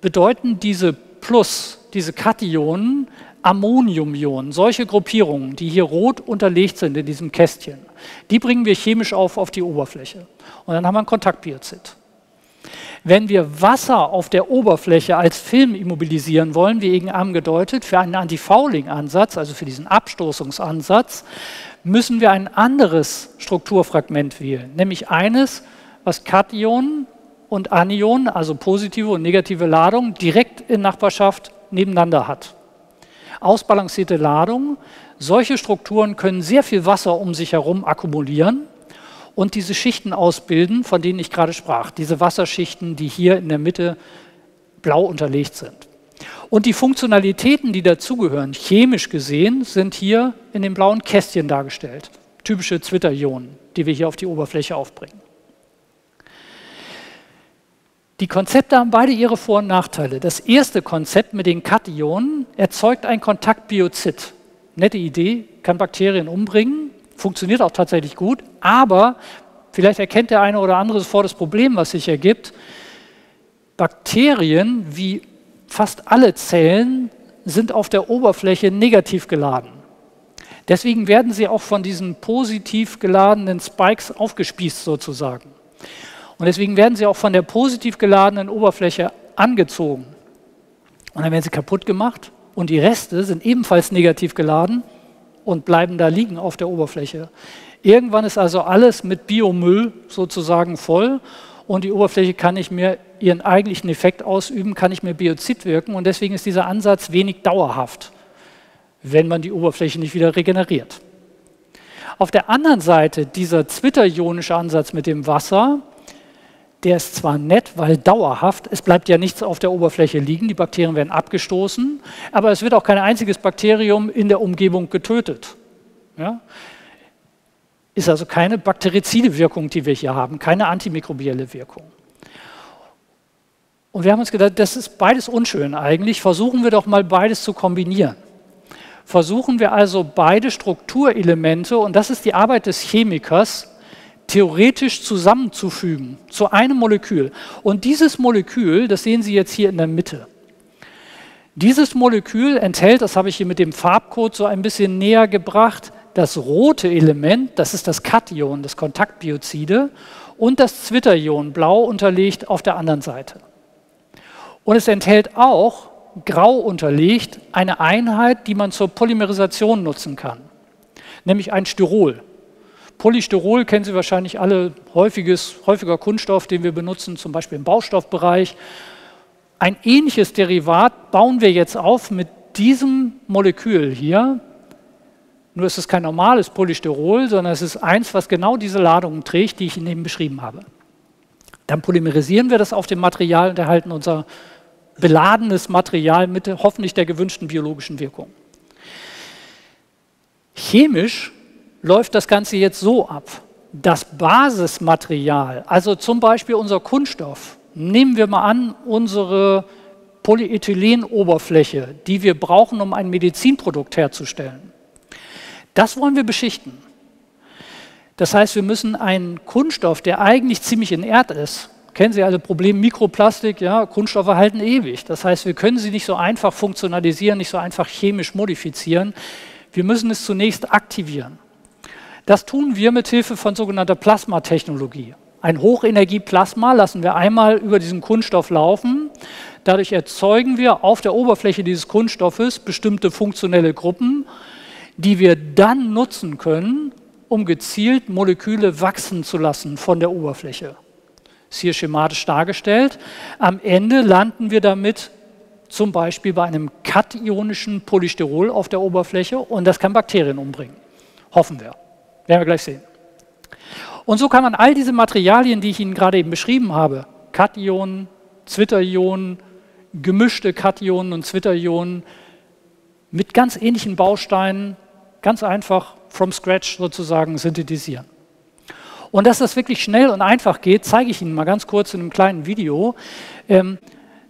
bedeuten diese Plus, diese Kationen, Ammoniumionen, solche Gruppierungen, die hier rot unterlegt sind in diesem Kästchen, die bringen wir chemisch auf auf die Oberfläche. Und dann haben wir ein Kontaktbiozid. Wenn wir Wasser auf der Oberfläche als Film immobilisieren wollen, wie eben angedeutet, für einen Anti-Fouling-Ansatz, also für diesen Abstoßungsansatz, müssen wir ein anderes Strukturfragment wählen, nämlich eines, was Kationen und Anionen, also positive und negative Ladungen, direkt in Nachbarschaft nebeneinander hat. Ausbalancierte Ladungen Solche Strukturen können sehr viel Wasser um sich herum akkumulieren und diese Schichten ausbilden, von denen ich gerade sprach. Diese Wasserschichten, die hier in der Mitte blau unterlegt sind. Und die Funktionalitäten, die dazugehören, chemisch gesehen, sind hier in den blauen Kästchen dargestellt. Typische Zwitterionen, die wir hier auf die Oberfläche aufbringen. Die Konzepte haben beide ihre Vor- und Nachteile. Das erste Konzept mit den Kationen erzeugt ein Kontaktbiozid. Nette Idee, kann Bakterien umbringen, funktioniert auch tatsächlich gut, aber vielleicht erkennt der eine oder andere sofort das Problem, was sich ergibt. Bakterien, wie fast alle Zellen, sind auf der Oberfläche negativ geladen. Deswegen werden sie auch von diesen positiv geladenen Spikes aufgespießt sozusagen. Und deswegen werden sie auch von der positiv geladenen Oberfläche angezogen. Und dann werden sie kaputt gemacht und die Reste sind ebenfalls negativ geladen und bleiben da liegen auf der Oberfläche. Irgendwann ist also alles mit Biomüll sozusagen voll und die Oberfläche kann nicht mehr ihren eigentlichen Effekt ausüben, kann nicht mehr biozid wirken und deswegen ist dieser Ansatz wenig dauerhaft, wenn man die Oberfläche nicht wieder regeneriert. Auf der anderen Seite dieser zwitterionische Ansatz mit dem Wasser der ist zwar nett, weil dauerhaft, es bleibt ja nichts auf der Oberfläche liegen, die Bakterien werden abgestoßen, aber es wird auch kein einziges Bakterium in der Umgebung getötet. Ja? Ist also keine bakterizide Wirkung, die wir hier haben, keine antimikrobielle Wirkung. Und wir haben uns gedacht, das ist beides unschön eigentlich, versuchen wir doch mal beides zu kombinieren. Versuchen wir also beide Strukturelemente, und das ist die Arbeit des Chemikers, theoretisch zusammenzufügen zu einem Molekül. Und dieses Molekül, das sehen Sie jetzt hier in der Mitte. Dieses Molekül enthält, das habe ich hier mit dem Farbcode so ein bisschen näher gebracht, das rote Element, das ist das Kation, das Kontaktbiozide, und das Zwitterion, blau unterlegt auf der anderen Seite. Und es enthält auch, grau unterlegt, eine Einheit, die man zur Polymerisation nutzen kann, nämlich ein Styrol. Polystyrol kennen Sie wahrscheinlich alle, häufiges, häufiger Kunststoff, den wir benutzen, zum Beispiel im Baustoffbereich. Ein ähnliches Derivat bauen wir jetzt auf mit diesem Molekül hier. Nur ist es kein normales Polystyrol, sondern es ist eins, was genau diese Ladungen trägt, die ich Ihnen eben beschrieben habe. Dann polymerisieren wir das auf dem Material und erhalten unser beladenes Material mit hoffentlich der gewünschten biologischen Wirkung. Chemisch läuft das Ganze jetzt so ab. Das Basismaterial, also zum Beispiel unser Kunststoff, nehmen wir mal an, unsere Polyethylenoberfläche, die wir brauchen, um ein Medizinprodukt herzustellen. Das wollen wir beschichten. Das heißt, wir müssen einen Kunststoff, der eigentlich ziemlich inert ist, kennen Sie alle Problem Mikroplastik, ja, Kunststoffe halten ewig. Das heißt, wir können sie nicht so einfach funktionalisieren, nicht so einfach chemisch modifizieren. Wir müssen es zunächst aktivieren. Das tun wir mit Hilfe von sogenannter Plasmatechnologie. Ein Hochenergieplasma lassen wir einmal über diesen Kunststoff laufen. Dadurch erzeugen wir auf der Oberfläche dieses Kunststoffes bestimmte funktionelle Gruppen, die wir dann nutzen können, um gezielt Moleküle wachsen zu lassen von der Oberfläche. Ist hier schematisch dargestellt. Am Ende landen wir damit zum Beispiel bei einem kationischen Polystyrol auf der Oberfläche und das kann Bakterien umbringen. Hoffen wir. Werden wir gleich sehen. Und so kann man all diese Materialien, die ich Ihnen gerade eben beschrieben habe, Kationen, Zwitterionen, gemischte Kationen und Zwitterionen, mit ganz ähnlichen Bausteinen ganz einfach from scratch sozusagen synthetisieren. Und dass das wirklich schnell und einfach geht, zeige ich Ihnen mal ganz kurz in einem kleinen Video. Ähm,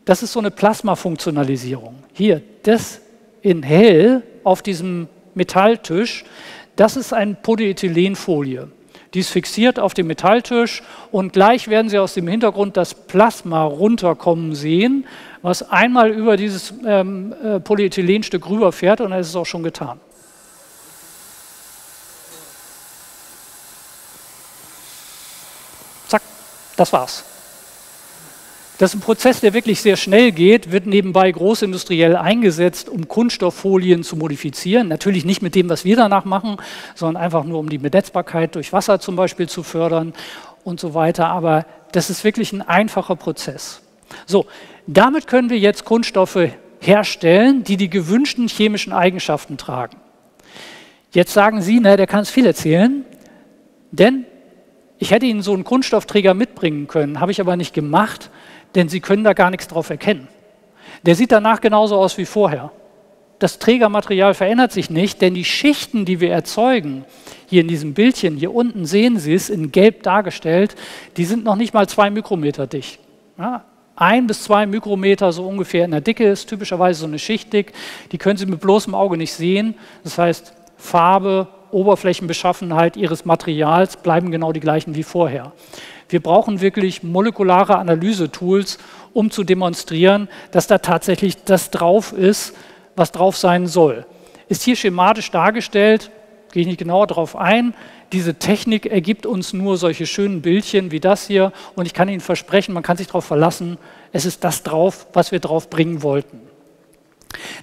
das ist so eine Plasma-Funktionalisierung. Hier, das in hell auf diesem Metalltisch, das ist eine Polyethylenfolie. Die ist fixiert auf dem Metalltisch und gleich werden Sie aus dem Hintergrund das Plasma runterkommen sehen, was einmal über dieses ähm, äh, Polyethylenstück rüberfährt und dann ist es auch schon getan. Zack, das war's. Das ist ein Prozess, der wirklich sehr schnell geht, wird nebenbei großindustriell eingesetzt, um Kunststofffolien zu modifizieren. Natürlich nicht mit dem, was wir danach machen, sondern einfach nur, um die Benetzbarkeit durch Wasser zum Beispiel zu fördern und so weiter. Aber das ist wirklich ein einfacher Prozess. So, damit können wir jetzt Kunststoffe herstellen, die die gewünschten chemischen Eigenschaften tragen. Jetzt sagen Sie, na, der kann es viel erzählen, denn ich hätte Ihnen so einen Kunststoffträger mitbringen können, habe ich aber nicht gemacht, denn Sie können da gar nichts drauf erkennen. Der sieht danach genauso aus wie vorher. Das Trägermaterial verändert sich nicht, denn die Schichten, die wir erzeugen, hier in diesem Bildchen, hier unten sehen Sie es in gelb dargestellt, die sind noch nicht mal zwei Mikrometer dicht. Ja, ein bis zwei Mikrometer so ungefähr in der Dicke ist typischerweise so eine Schicht dick. Die können Sie mit bloßem Auge nicht sehen. Das heißt, Farbe, Oberflächenbeschaffenheit Ihres Materials bleiben genau die gleichen wie vorher. Wir brauchen wirklich molekulare Analysetools, um zu demonstrieren, dass da tatsächlich das drauf ist, was drauf sein soll. Ist hier schematisch dargestellt, gehe ich nicht genauer darauf ein. Diese Technik ergibt uns nur solche schönen Bildchen wie das hier und ich kann Ihnen versprechen, man kann sich darauf verlassen, es ist das drauf, was wir drauf bringen wollten.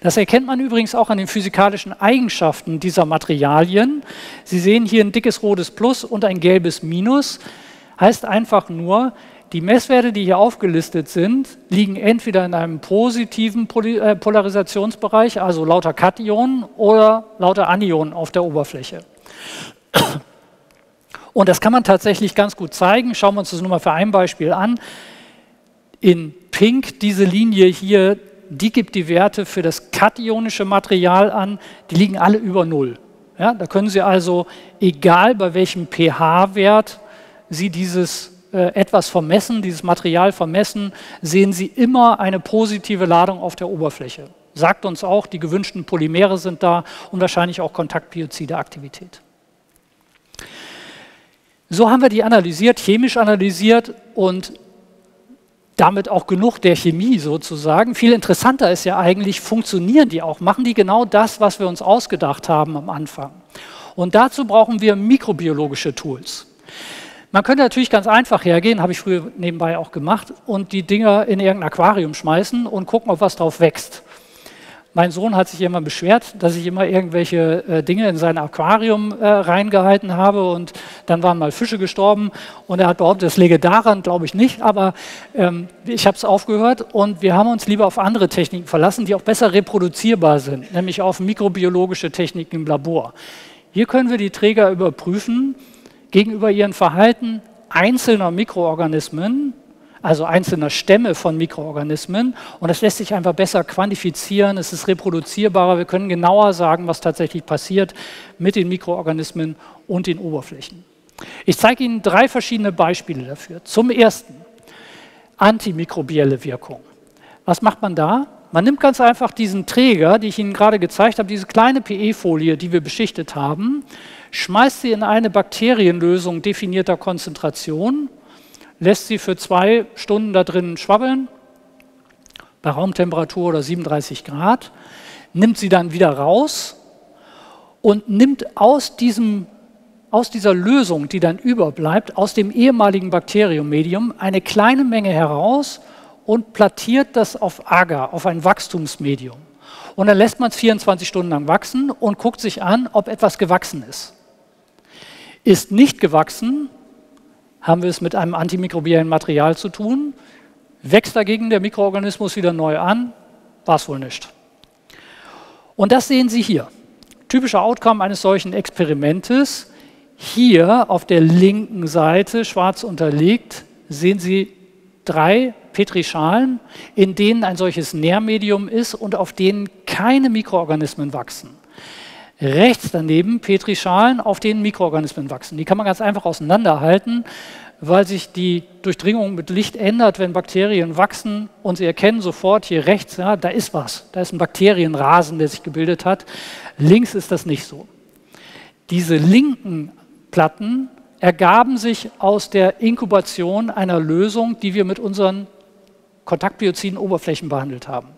Das erkennt man übrigens auch an den physikalischen Eigenschaften dieser Materialien. Sie sehen hier ein dickes rotes Plus und ein gelbes Minus. Heißt einfach nur, die Messwerte, die hier aufgelistet sind, liegen entweder in einem positiven äh, Polarisationsbereich, also lauter Kationen, oder lauter Anionen auf der Oberfläche. Und das kann man tatsächlich ganz gut zeigen. Schauen wir uns das nur mal für ein Beispiel an. In Pink diese Linie hier die gibt die Werte für das kationische Material an, die liegen alle über Null. Ja, da können Sie also, egal bei welchem pH-Wert Sie dieses äh, etwas vermessen, dieses Material vermessen, sehen Sie immer eine positive Ladung auf der Oberfläche. Sagt uns auch, die gewünschten Polymere sind da und wahrscheinlich auch Kontaktbiozide-Aktivität. So haben wir die analysiert, chemisch analysiert und damit auch genug der Chemie sozusagen. Viel interessanter ist ja eigentlich, funktionieren die auch? Machen die genau das, was wir uns ausgedacht haben am Anfang? Und dazu brauchen wir mikrobiologische Tools. Man könnte natürlich ganz einfach hergehen, habe ich früher nebenbei auch gemacht, und die Dinger in irgendein Aquarium schmeißen und gucken, ob was drauf wächst. Mein Sohn hat sich immer beschwert, dass ich immer irgendwelche äh, Dinge in sein Aquarium äh, reingehalten habe und dann waren mal Fische gestorben und er hat behauptet, das läge daran, glaube ich nicht, aber ähm, ich habe es aufgehört und wir haben uns lieber auf andere Techniken verlassen, die auch besser reproduzierbar sind, nämlich auf mikrobiologische Techniken im Labor. Hier können wir die Träger überprüfen gegenüber ihrem Verhalten einzelner Mikroorganismen also einzelner Stämme von Mikroorganismen. Und das lässt sich einfach besser quantifizieren, es ist reproduzierbarer, wir können genauer sagen, was tatsächlich passiert mit den Mikroorganismen und den Oberflächen. Ich zeige Ihnen drei verschiedene Beispiele dafür. Zum ersten antimikrobielle Wirkung. Was macht man da? Man nimmt ganz einfach diesen Träger, die ich Ihnen gerade gezeigt habe, diese kleine PE-Folie, die wir beschichtet haben, schmeißt sie in eine Bakterienlösung definierter Konzentration lässt sie für zwei Stunden da drin schwabbeln, bei Raumtemperatur oder 37 Grad, nimmt sie dann wieder raus und nimmt aus, diesem, aus dieser Lösung, die dann überbleibt, aus dem ehemaligen Bakteriummedium eine kleine Menge heraus und plattiert das auf Agar, auf ein Wachstumsmedium. Und dann lässt man es 24 Stunden lang wachsen und guckt sich an, ob etwas gewachsen ist. Ist nicht gewachsen, haben wir es mit einem antimikrobiellen Material zu tun. Wächst dagegen der Mikroorganismus wieder neu an, war es wohl nicht. Und das sehen Sie hier. Typischer Outcome eines solchen Experimentes. Hier auf der linken Seite, schwarz unterlegt, sehen Sie drei Petrischalen, in denen ein solches Nährmedium ist und auf denen keine Mikroorganismen wachsen. Rechts daneben Petrischalen, auf denen Mikroorganismen wachsen. Die kann man ganz einfach auseinanderhalten, weil sich die Durchdringung mit Licht ändert, wenn Bakterien wachsen und Sie erkennen sofort hier rechts, ja, da ist was, da ist ein Bakterienrasen, der sich gebildet hat. Links ist das nicht so. Diese linken Platten ergaben sich aus der Inkubation einer Lösung, die wir mit unseren Kontaktbioziden Oberflächen behandelt haben.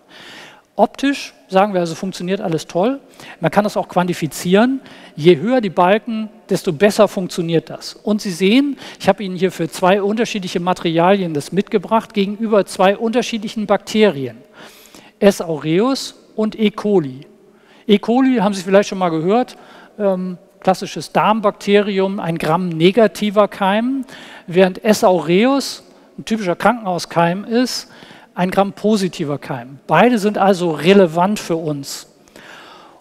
Optisch sagen wir also, funktioniert alles toll. Man kann das auch quantifizieren. Je höher die Balken, desto besser funktioniert das. Und Sie sehen, ich habe Ihnen hier für zwei unterschiedliche Materialien das mitgebracht, gegenüber zwei unterschiedlichen Bakterien. S. aureus und E. coli. E. coli haben Sie vielleicht schon mal gehört, ähm, klassisches Darmbakterium, ein Gramm-negativer Keim, während S. aureus ein typischer Krankenhauskeim ist, ein Gramm positiver Keim. Beide sind also relevant für uns.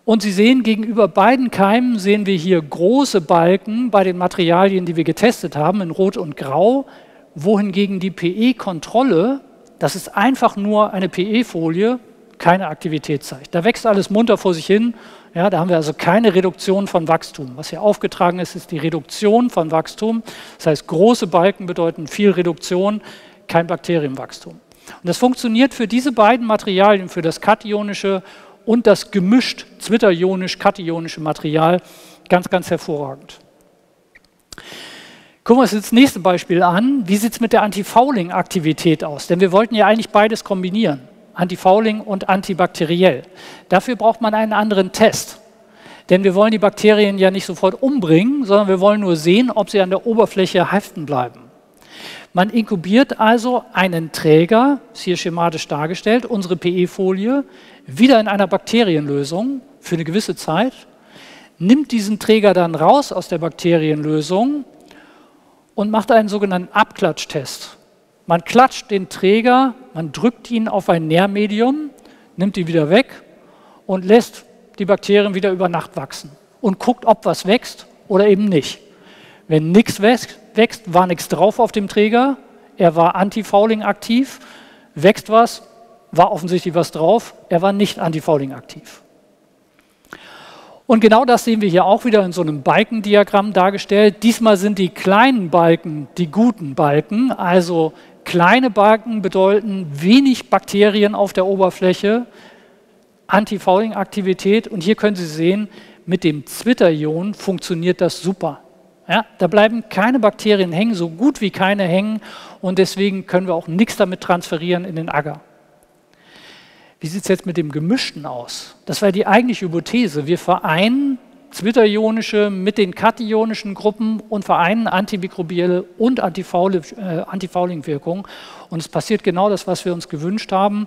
Und Sie sehen, gegenüber beiden Keimen sehen wir hier große Balken bei den Materialien, die wir getestet haben, in Rot und Grau, wohingegen die PE-Kontrolle, das ist einfach nur eine PE-Folie, keine Aktivität zeigt. Da wächst alles munter vor sich hin. Ja, da haben wir also keine Reduktion von Wachstum. Was hier aufgetragen ist, ist die Reduktion von Wachstum. Das heißt, große Balken bedeuten viel Reduktion, kein Bakterienwachstum. Und das funktioniert für diese beiden Materialien, für das kationische und das gemischt zwitterionisch-kationische Material ganz, ganz hervorragend. Gucken wir uns das nächste Beispiel an. Wie sieht es mit der Antifouling-Aktivität aus? Denn wir wollten ja eigentlich beides kombinieren, Antifouling und antibakteriell. Dafür braucht man einen anderen Test. Denn wir wollen die Bakterien ja nicht sofort umbringen, sondern wir wollen nur sehen, ob sie an der Oberfläche haften bleiben. Man inkubiert also einen Träger, ist hier schematisch dargestellt, unsere PE-Folie, wieder in einer Bakterienlösung für eine gewisse Zeit, nimmt diesen Träger dann raus aus der Bakterienlösung und macht einen sogenannten Abklatschtest. Man klatscht den Träger, man drückt ihn auf ein Nährmedium, nimmt ihn wieder weg und lässt die Bakterien wieder über Nacht wachsen und guckt, ob was wächst oder eben nicht. Wenn nichts wächst, wächst, war nichts drauf auf dem Träger, er war anti-Fouling aktiv, wächst was, war offensichtlich was drauf, er war nicht anti-Fouling aktiv. Und genau das sehen wir hier auch wieder in so einem Balkendiagramm dargestellt. Diesmal sind die kleinen Balken die guten Balken, also kleine Balken bedeuten wenig Bakterien auf der Oberfläche, Anti-Fouling-Aktivität. Und hier können Sie sehen, mit dem Zwitterion funktioniert das super. Ja, da bleiben keine Bakterien hängen, so gut wie keine hängen und deswegen können wir auch nichts damit transferieren in den Agar. Wie sieht es jetzt mit dem Gemischten aus? Das war die eigentliche Hypothese. Wir vereinen zwitterionische mit den kationischen Gruppen und vereinen antimikrobielle und äh, Antifouling-Wirkung. Und es passiert genau das, was wir uns gewünscht haben.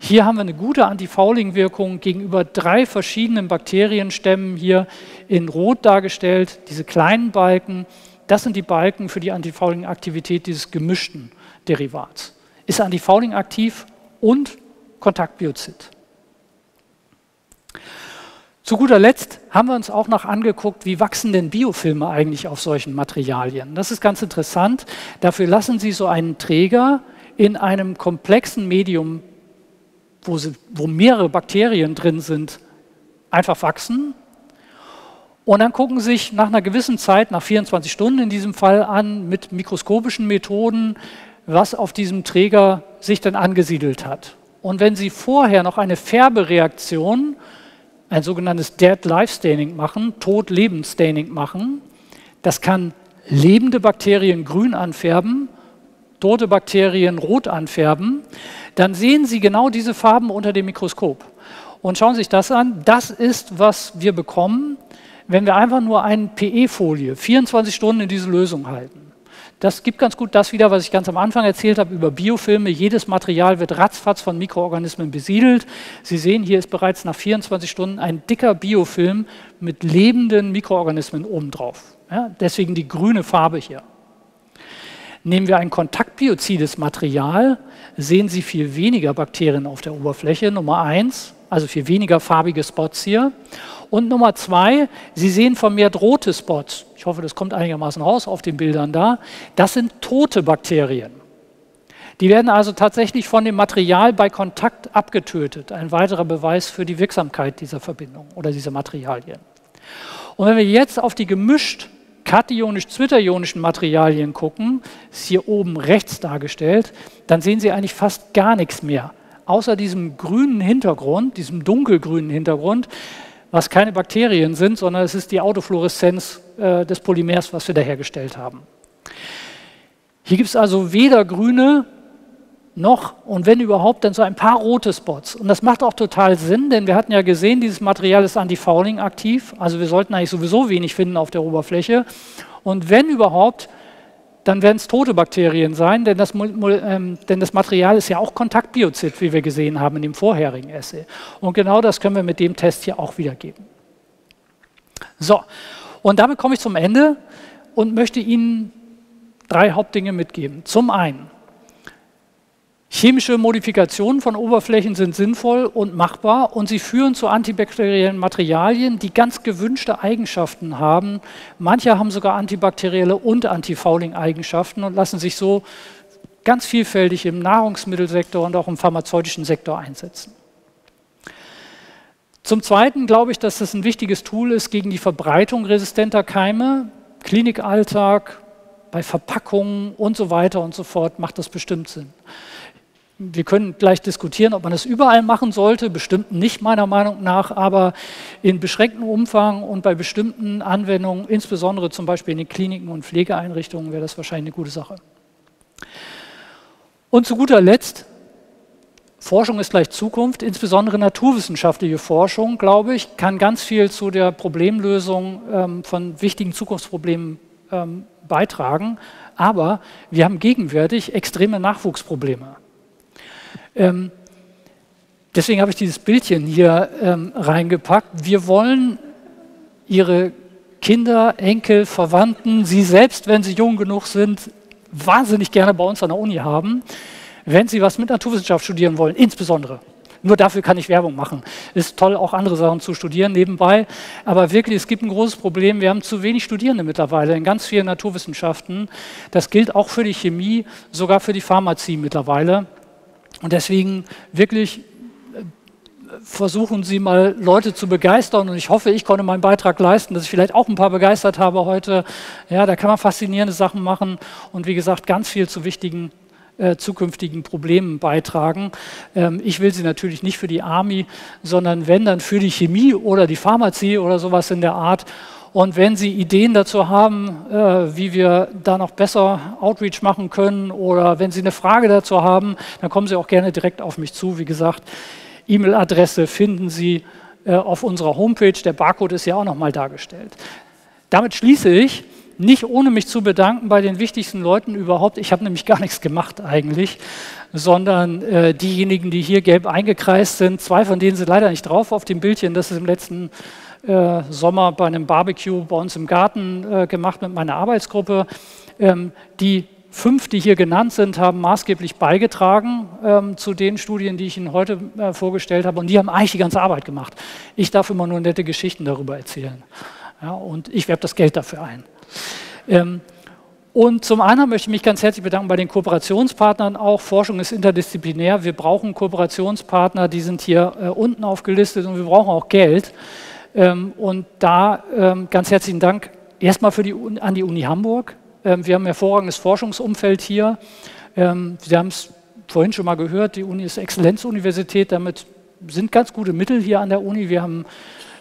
Hier haben wir eine gute Antifouling-Wirkung gegenüber drei verschiedenen Bakterienstämmen hier in Rot dargestellt. Diese kleinen Balken, das sind die Balken für die Antifouling-Aktivität dieses gemischten Derivats. Ist Antifouling aktiv und Kontaktbiozid. Zu guter Letzt haben wir uns auch noch angeguckt, wie wachsen denn Biofilme eigentlich auf solchen Materialien. Das ist ganz interessant. Dafür lassen Sie so einen Träger in einem komplexen Medium wo, sie, wo mehrere Bakterien drin sind, einfach wachsen. Und dann gucken Sie sich nach einer gewissen Zeit, nach 24 Stunden in diesem Fall an, mit mikroskopischen Methoden, was auf diesem Träger sich dann angesiedelt hat. Und wenn Sie vorher noch eine Färbereaktion, ein sogenanntes Dead Life Staining machen, Tod-Leben-Staining machen, das kann lebende Bakterien grün anfärben, tote Bakterien rot anfärben, dann sehen Sie genau diese Farben unter dem Mikroskop. Und schauen Sie sich das an. Das ist, was wir bekommen, wenn wir einfach nur eine PE-Folie 24 Stunden in diese Lösung halten. Das gibt ganz gut das wieder, was ich ganz am Anfang erzählt habe über Biofilme. Jedes Material wird ratzfatz von Mikroorganismen besiedelt. Sie sehen, hier ist bereits nach 24 Stunden ein dicker Biofilm mit lebenden Mikroorganismen obendrauf. Ja, deswegen die grüne Farbe hier. Nehmen wir ein kontaktbiozides Material, sehen Sie viel weniger Bakterien auf der Oberfläche, Nummer eins, also viel weniger farbige Spots hier. Und Nummer zwei, Sie sehen vermehrt rote Spots. Ich hoffe, das kommt einigermaßen raus auf den Bildern da. Das sind tote Bakterien. Die werden also tatsächlich von dem Material bei Kontakt abgetötet. Ein weiterer Beweis für die Wirksamkeit dieser Verbindung oder dieser Materialien. Und wenn wir jetzt auf die gemischt kationisch-zwitterionischen Materialien gucken, ist hier oben rechts dargestellt, dann sehen Sie eigentlich fast gar nichts mehr. Außer diesem grünen Hintergrund, diesem dunkelgrünen Hintergrund, was keine Bakterien sind, sondern es ist die Autofluoreszenz äh, des Polymers, was wir da hergestellt haben. Hier gibt es also weder grüne noch und wenn überhaupt, dann so ein paar rote Spots. Und das macht auch total Sinn, denn wir hatten ja gesehen, dieses Material ist anti-fouling aktiv, also wir sollten eigentlich sowieso wenig finden auf der Oberfläche. Und wenn überhaupt, dann werden es tote Bakterien sein, denn das, ähm, denn das, Material ist ja auch Kontaktbiozid, wie wir gesehen haben in dem vorherigen Essay. Und genau das können wir mit dem Test hier auch wiedergeben. So, und damit komme ich zum Ende und möchte Ihnen drei Hauptdinge mitgeben. Zum einen, Chemische Modifikationen von Oberflächen sind sinnvoll und machbar und sie führen zu antibakteriellen Materialien, die ganz gewünschte Eigenschaften haben. Manche haben sogar antibakterielle und Antifouling-Eigenschaften und lassen sich so ganz vielfältig im Nahrungsmittelsektor und auch im pharmazeutischen Sektor einsetzen. Zum Zweiten glaube ich, dass das ein wichtiges Tool ist gegen die Verbreitung resistenter Keime. Klinikalltag, bei Verpackungen und so weiter und so fort macht das bestimmt Sinn. Wir können gleich diskutieren, ob man das überall machen sollte, bestimmt nicht meiner Meinung nach, aber in beschränktem Umfang und bei bestimmten Anwendungen, insbesondere zum Beispiel in den Kliniken und Pflegeeinrichtungen, wäre das wahrscheinlich eine gute Sache. Und zu guter Letzt, Forschung ist gleich Zukunft, insbesondere naturwissenschaftliche Forschung, glaube ich, kann ganz viel zu der Problemlösung ähm, von wichtigen Zukunftsproblemen ähm, beitragen. Aber wir haben gegenwärtig extreme Nachwuchsprobleme. Ähm, deswegen habe ich dieses Bildchen hier ähm, reingepackt. Wir wollen Ihre Kinder, Enkel, Verwandten, Sie selbst, wenn Sie jung genug sind, wahnsinnig gerne bei uns an der Uni haben, wenn Sie was mit Naturwissenschaft studieren wollen, insbesondere. Nur dafür kann ich Werbung machen. Ist toll, auch andere Sachen zu studieren nebenbei. Aber wirklich, es gibt ein großes Problem. Wir haben zu wenig Studierende mittlerweile in ganz vielen Naturwissenschaften. Das gilt auch für die Chemie, sogar für die Pharmazie mittlerweile. Und deswegen wirklich äh, versuchen Sie mal Leute zu begeistern und ich hoffe, ich konnte meinen Beitrag leisten, dass ich vielleicht auch ein paar begeistert habe heute. Ja, da kann man faszinierende Sachen machen und wie gesagt, ganz viel zu wichtigen äh, zukünftigen Problemen beitragen. Ähm, ich will sie natürlich nicht für die Army, sondern wenn dann für die Chemie oder die Pharmazie oder sowas in der Art. Und wenn Sie Ideen dazu haben, äh, wie wir da noch besser Outreach machen können oder wenn Sie eine Frage dazu haben, dann kommen Sie auch gerne direkt auf mich zu. Wie gesagt, E-Mail-Adresse finden Sie äh, auf unserer Homepage. Der Barcode ist ja auch nochmal dargestellt. Damit schließe ich, nicht ohne mich zu bedanken bei den wichtigsten Leuten überhaupt. Ich habe nämlich gar nichts gemacht eigentlich, sondern äh, diejenigen, die hier gelb eingekreist sind, zwei von denen sind leider nicht drauf auf dem Bildchen. Das ist im letzten äh, Sommer bei einem Barbecue bei uns im Garten äh, gemacht mit meiner Arbeitsgruppe. Ähm, die fünf, die hier genannt sind, haben maßgeblich beigetragen ähm, zu den Studien, die ich Ihnen heute äh, vorgestellt habe. Und die haben eigentlich die ganze Arbeit gemacht. Ich darf immer nur nette Geschichten darüber erzählen. Ja, und ich werbe das Geld dafür ein. Ähm, und zum anderen möchte ich mich ganz herzlich bedanken bei den Kooperationspartnern auch. Forschung ist interdisziplinär. Wir brauchen Kooperationspartner, die sind hier äh, unten aufgelistet und wir brauchen auch Geld. Ähm, und da ähm, ganz herzlichen Dank erstmal für die, an die Uni Hamburg. Ähm, wir haben ein hervorragendes Forschungsumfeld hier. Sie haben es vorhin schon mal gehört, die Uni ist Exzellenzuniversität, damit sind ganz gute Mittel hier an der Uni. Wir haben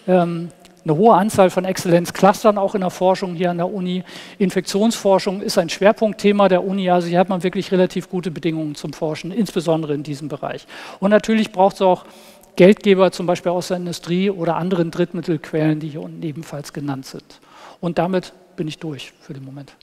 ähm, eine hohe Anzahl von Exzellenzclustern auch in der Forschung hier an der Uni. Infektionsforschung ist ein Schwerpunktthema der Uni, also hier hat man wirklich relativ gute Bedingungen zum Forschen, insbesondere in diesem Bereich. Und natürlich braucht es auch Geldgeber zum Beispiel aus der Industrie oder anderen Drittmittelquellen, die hier unten ebenfalls genannt sind. Und damit bin ich durch für den Moment.